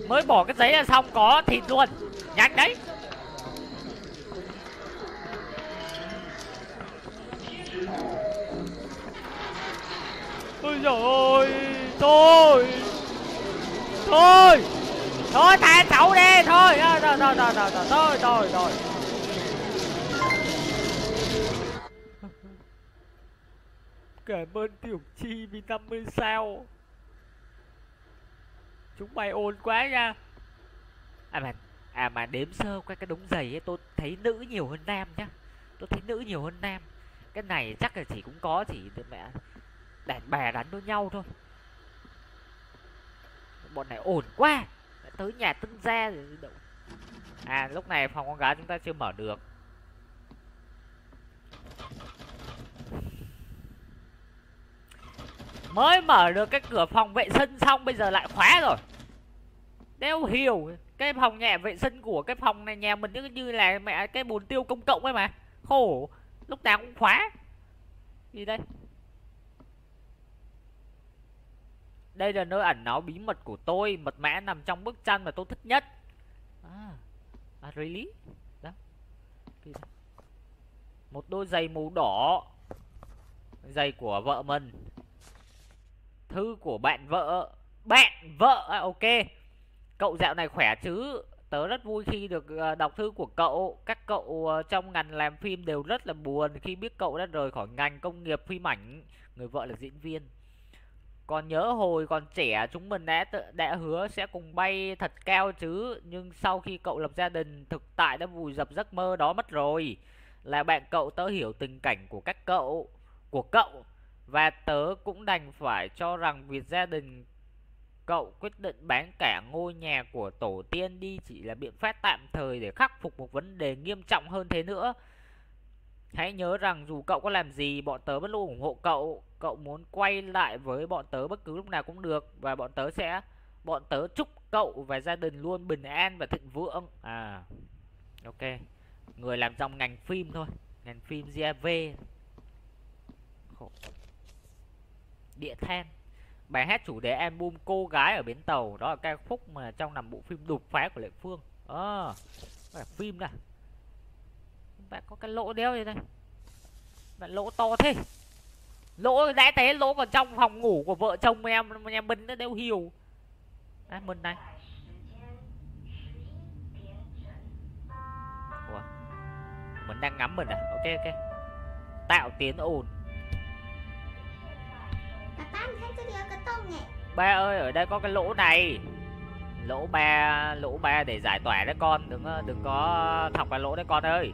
mới bỏ cái giấy ra xong có thịt luôn. Nhanh đấy. Ôi trời ơi Thôi. Thôi. Thôi thả cậu đi. Thôi. À, thôi thôi thôi thôi thôi thôi thôi thôi Cảm ơn Tiểu Chi vì 50 sao. Chúng mày ồn quá nha. À mà À mà đếm sơ qua cái đống giày ấy, Tôi thấy nữ nhiều hơn nam nhá. Tôi thấy nữ nhiều hơn nam cái này chắc là chỉ cũng có chỉ mẹ đàn bè đánh với nhau thôi. Bọn này ổn quá. Tới nhà tân gia rồi đậu. À lúc này phòng con gái chúng ta chưa mở được. Mới mở được cái cửa phòng vệ sinh xong, bây giờ lại khóa rồi. Đeo hiểu, cái phòng nhà vệ sinh của cái phòng này, nhà mình như như là mẹ cái bồn tiêu công cộng ấy mà. Khổ lúc nào cũng khóa. Gì đây? Đây là nơi ẩn náu bí mật của tôi mật mã nằm trong bức tranh mà tôi thích nhất. À, à really? Dạ. Đó một đôi giày màu đỏ giày của vợ mình. Thư của bạn vợ. Bạn vợ à, ok. Cậu dạo này khỏe chứ? Tớ rất vui khi được ờ, đọc thư của cậu. Các cậu ờ, trong ngành làm phim đều rất là buồn khi biết cậu đã rời khỏi ngành công nghiệp phim ảnh. Người vợ là diễn viên. Còn nhớ hồi còn trẻ chúng mình đã tự, đã hứa sẽ cùng bay thật cao chứ. Nhưng sau khi cậu lập gia đình thực tại đã vùi dập giấc mơ đó mất rồi. Là bạn cậu tớ hiểu tình cảnh của các cậu của cậu. Và tớ cũng đành phải cho rằng việc gia đình cậu quyết định bán cả ngôi nhà của tổ tiên đi, chỉ là biện pháp tạm thời để khắc phục một vấn đề nghiêm trọng hơn thế nữa. Hãy nhớ rằng dù cậu có làm gì, bọn tớ vẫn luôn ủng hộ cậu. Cậu muốn quay lại với bọn tớ bất cứ lúc nào cũng được, và bọn tớ sẽ, bọn tớ chúc cậu và gia đình luôn bình an và thịnh vượng. À ok. Người làm trong ngành phim thôi, ngành phim GAV Khổ. địa than bài hát chủ đề album cô gái ở bến tàu đó là ca khúc mà trong nằm bộ phim đục phá của lệ phương. Ờ à, là phim này bạn có cái lỗ đeo gì đây bạn lỗ to thế. Lỗ đã thế lỗ còn trong phòng ngủ của vợ chồng em nhà mình nó đều hiểu. À, mình này. Ủa? mình đang ngắm mình à? Ok ok. Tạo tiếng ồn ba ơi ở đây có cái lỗ này. Lỗ ba lỗ ba để giải tỏa đấy con. Đừng đừng có thọc vào lỗ đấy con ơi.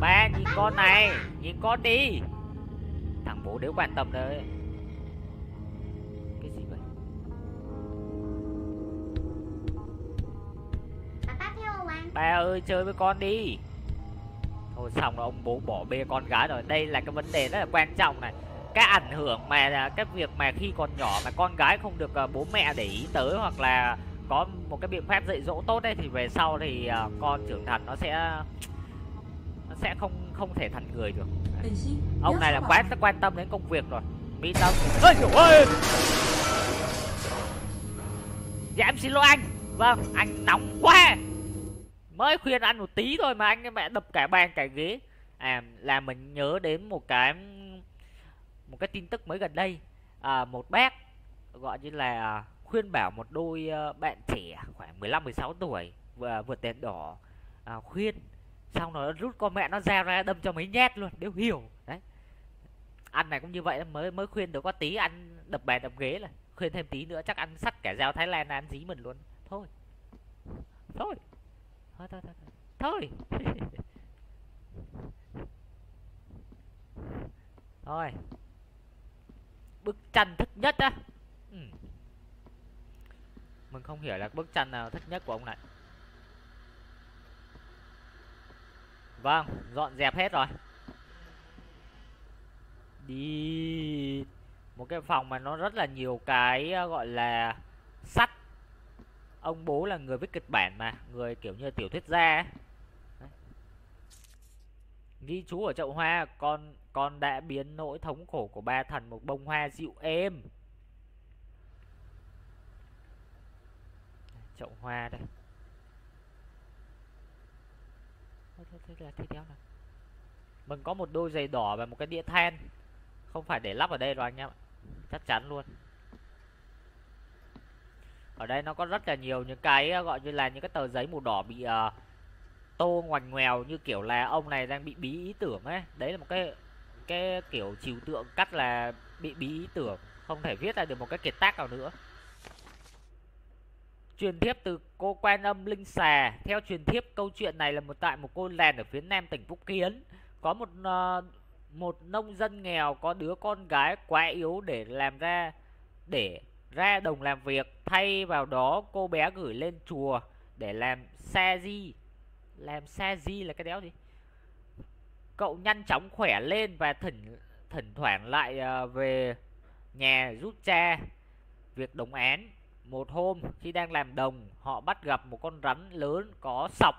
Ba nhìn con này nhìn con đi. Thằng bố đều quan tâm đấy cái gì vậy? Ba ơi chơi với con đi thôi xong rồi ông bố bỏ bê con gái rồi. Đây là cái vấn đề rất là quan trọng này. Cái ảnh hưởng mà cái việc mà khi còn nhỏ mà con gái không được uh, bố mẹ để ý tới hoặc là có một cái biện pháp dạy dỗ tốt đấy thì về sau thì uh, con trưởng thành nó sẽ nó sẽ không không thể thành người được. Ông này là quá quan tâm đến công việc rồi. Mỹ tâm ơi trời ơi! Dạ em xin lỗi anh. Vâng anh nóng quá mới khuyên anh một tí thôi mà anh mẹ đập cả bàn cả ghế. À là mình nhớ đến một cái một cái tin tức mới gần đây. À, một bác gọi như là khuyên bảo một đôi ờ, bạn trẻ khoảng 15 16 tuổi vừa vượt đèn đỏ à, khuyên. Xong nó rút con mẹ nó ra ra đâm cho mấy nhát luôn đều hiểu. Đấy. Ăn này cũng như vậy mới mới khuyên được có tí ăn đập bàn đập ghế là khuyên thêm tí nữa chắc ăn sắt cả dao thái lan ăn dí mình luôn. Thôi. Thôi thôi thôi thôi thôi. Thôi. Bức tranh thích nhất á. Ừ. mình không hiểu là bức tranh nào thích nhất của ông này. Vâng dọn dẹp hết rồi. Đi. Một cái phòng mà nó rất là nhiều cái ờ, gọi là, sắt ông bố là người viết kịch bản mà, người kiểu như tiểu thuyết gia ghi chú ở chậu hoa, con con đã biến nỗi thống khổ của ba thần một bông hoa dịu êm. Chậu hoa đây. Thế là thế mình có một đôi giày đỏ và một cái đĩa than. Không phải để lắp ở đây rồi anh em chắc chắn luôn ở đây nó có rất là nhiều những cái ờ, gọi như là những cái tờ giấy màu đỏ bị uh, tô ngoằn ngoèo như kiểu là ông này đang bị bí ý tưởng ấy. Đấy là một cái cái kiểu trừu tượng cắt là bị bí ý tưởng không thể viết ra được một cái kiệt tác nào nữa. Truyền thiếp từ cô quan âm linh xà. Theo truyền thiếp câu chuyện này là một tại một cô làng ở phía nam tỉnh phúc kiến. Có một uh, một nông dân nghèo có đứa con gái quá yếu để làm ra để ra đồng làm việc thay vào đó cô bé gửi lên chùa để làm sa di. Làm sa di là cái đéo gì? Cậu nhanh chóng khỏe lên và thỉnh thỉnh thoảng lại uh, về nhà giúp cha. Việc đồng án một hôm khi đang làm đồng họ bắt gặp một con rắn lớn có sọc.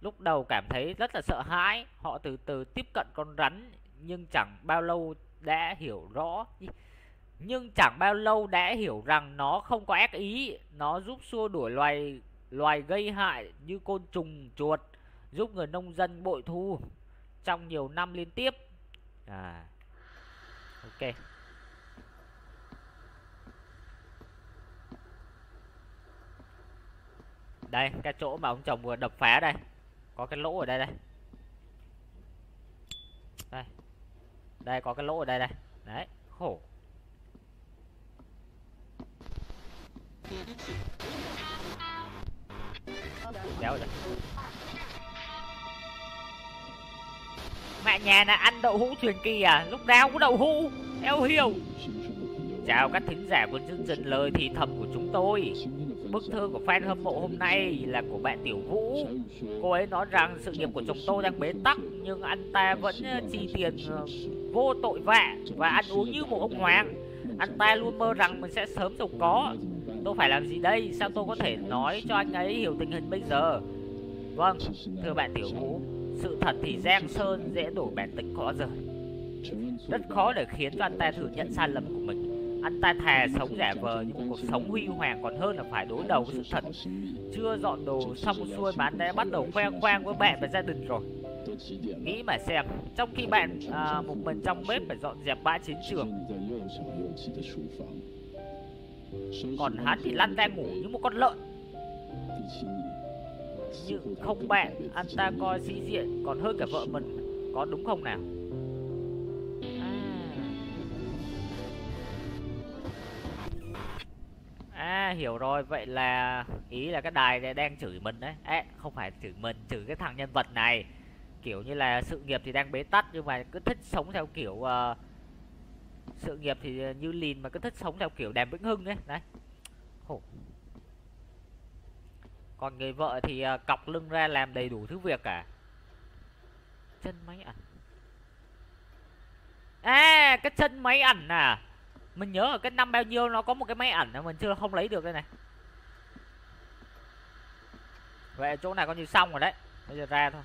Lúc đầu cảm thấy rất là sợ hãi họ từ từ tiếp cận con rắn nhưng chẳng bao lâu đã hiểu rõ nhưng chẳng bao lâu đã hiểu rằng nó không có ác ý. Nó giúp xua đuổi loài loài gây hại như côn trùng, chuột, giúp người nông dân bội thu trong nhiều năm liên tiếp. À ok. Đây, cái chỗ mà ông chồng vừa đập phá đây. Có cái lỗ ở đây đây. Đây. Đây, có cái lỗ ở đây đây. Đấy, khổ. Đéo rồi. Mẹ nhà là ăn đậu hũ truyền kỳ à? Lúc nào cũng đậu hũ eo hiểu chào các thính giả của chương trình lời thì thầm của chúng tôi. Bức thư của fan hâm mộ hôm nay là của bạn tiểu vũ. Cô ấy nói rằng sự nghiệp của chồng tôi đang bế tắc, nhưng anh ta vẫn ờ, chi tiền ờ, vô tội vạ và ăn uống như một ông hoàng. Anh ta luôn mơ rằng mình sẽ sớm giàu có tôi phải làm gì đây sao tôi có thể nói cho anh ấy hiểu tình hình bây giờ? Vâng thưa bạn tiểu vũ sự thật thì giang sơn dễ đổi bản tính khó rời. Rất khó để khiến cho anh ta thừa nhận sai lầm của mình. Anh ta thà sống giả vờ như một cuộc sống huy hoàng còn hơn là phải đối đầu với sự thật. Chưa dọn đồ xong xuôi mà anh đã bắt đầu khoe khoang với bạn và gia đình rồi. Nghĩ mà xem trong khi bạn à, một mình trong bếp phải dọn dẹp bãi chiến trường còn hắn thì lăn ra ngủ như một con lợn. Nhưng không bạn anh ta coi sĩ diện còn hơn cả vợ mình. Có đúng không nào? À. à. Hiểu rồi, vậy là ý là cái đài này đang chửi mình đấy. Ê, không phải chửi mình, chửi cái thằng nhân vật này. Kiểu như là sự nghiệp thì đang bế tắc nhưng mà cứ thích sống theo kiểu uh, sự nghiệp thì ờ, như lìn mà cứ thích sống theo kiểu đàm vĩnh hưng đấy. Đấy. Khổ. Còn người vợ thì ờ, cọc lưng ra làm đầy đủ thứ việc cả. Chân máy ảnh. À, cái chân máy ảnh à mình nhớ ở cái năm bao nhiêu nó có một cái máy ảnh mà mình chưa không lấy được đây này vậy chỗ này coi như xong rồi đấy bây giờ ra thôi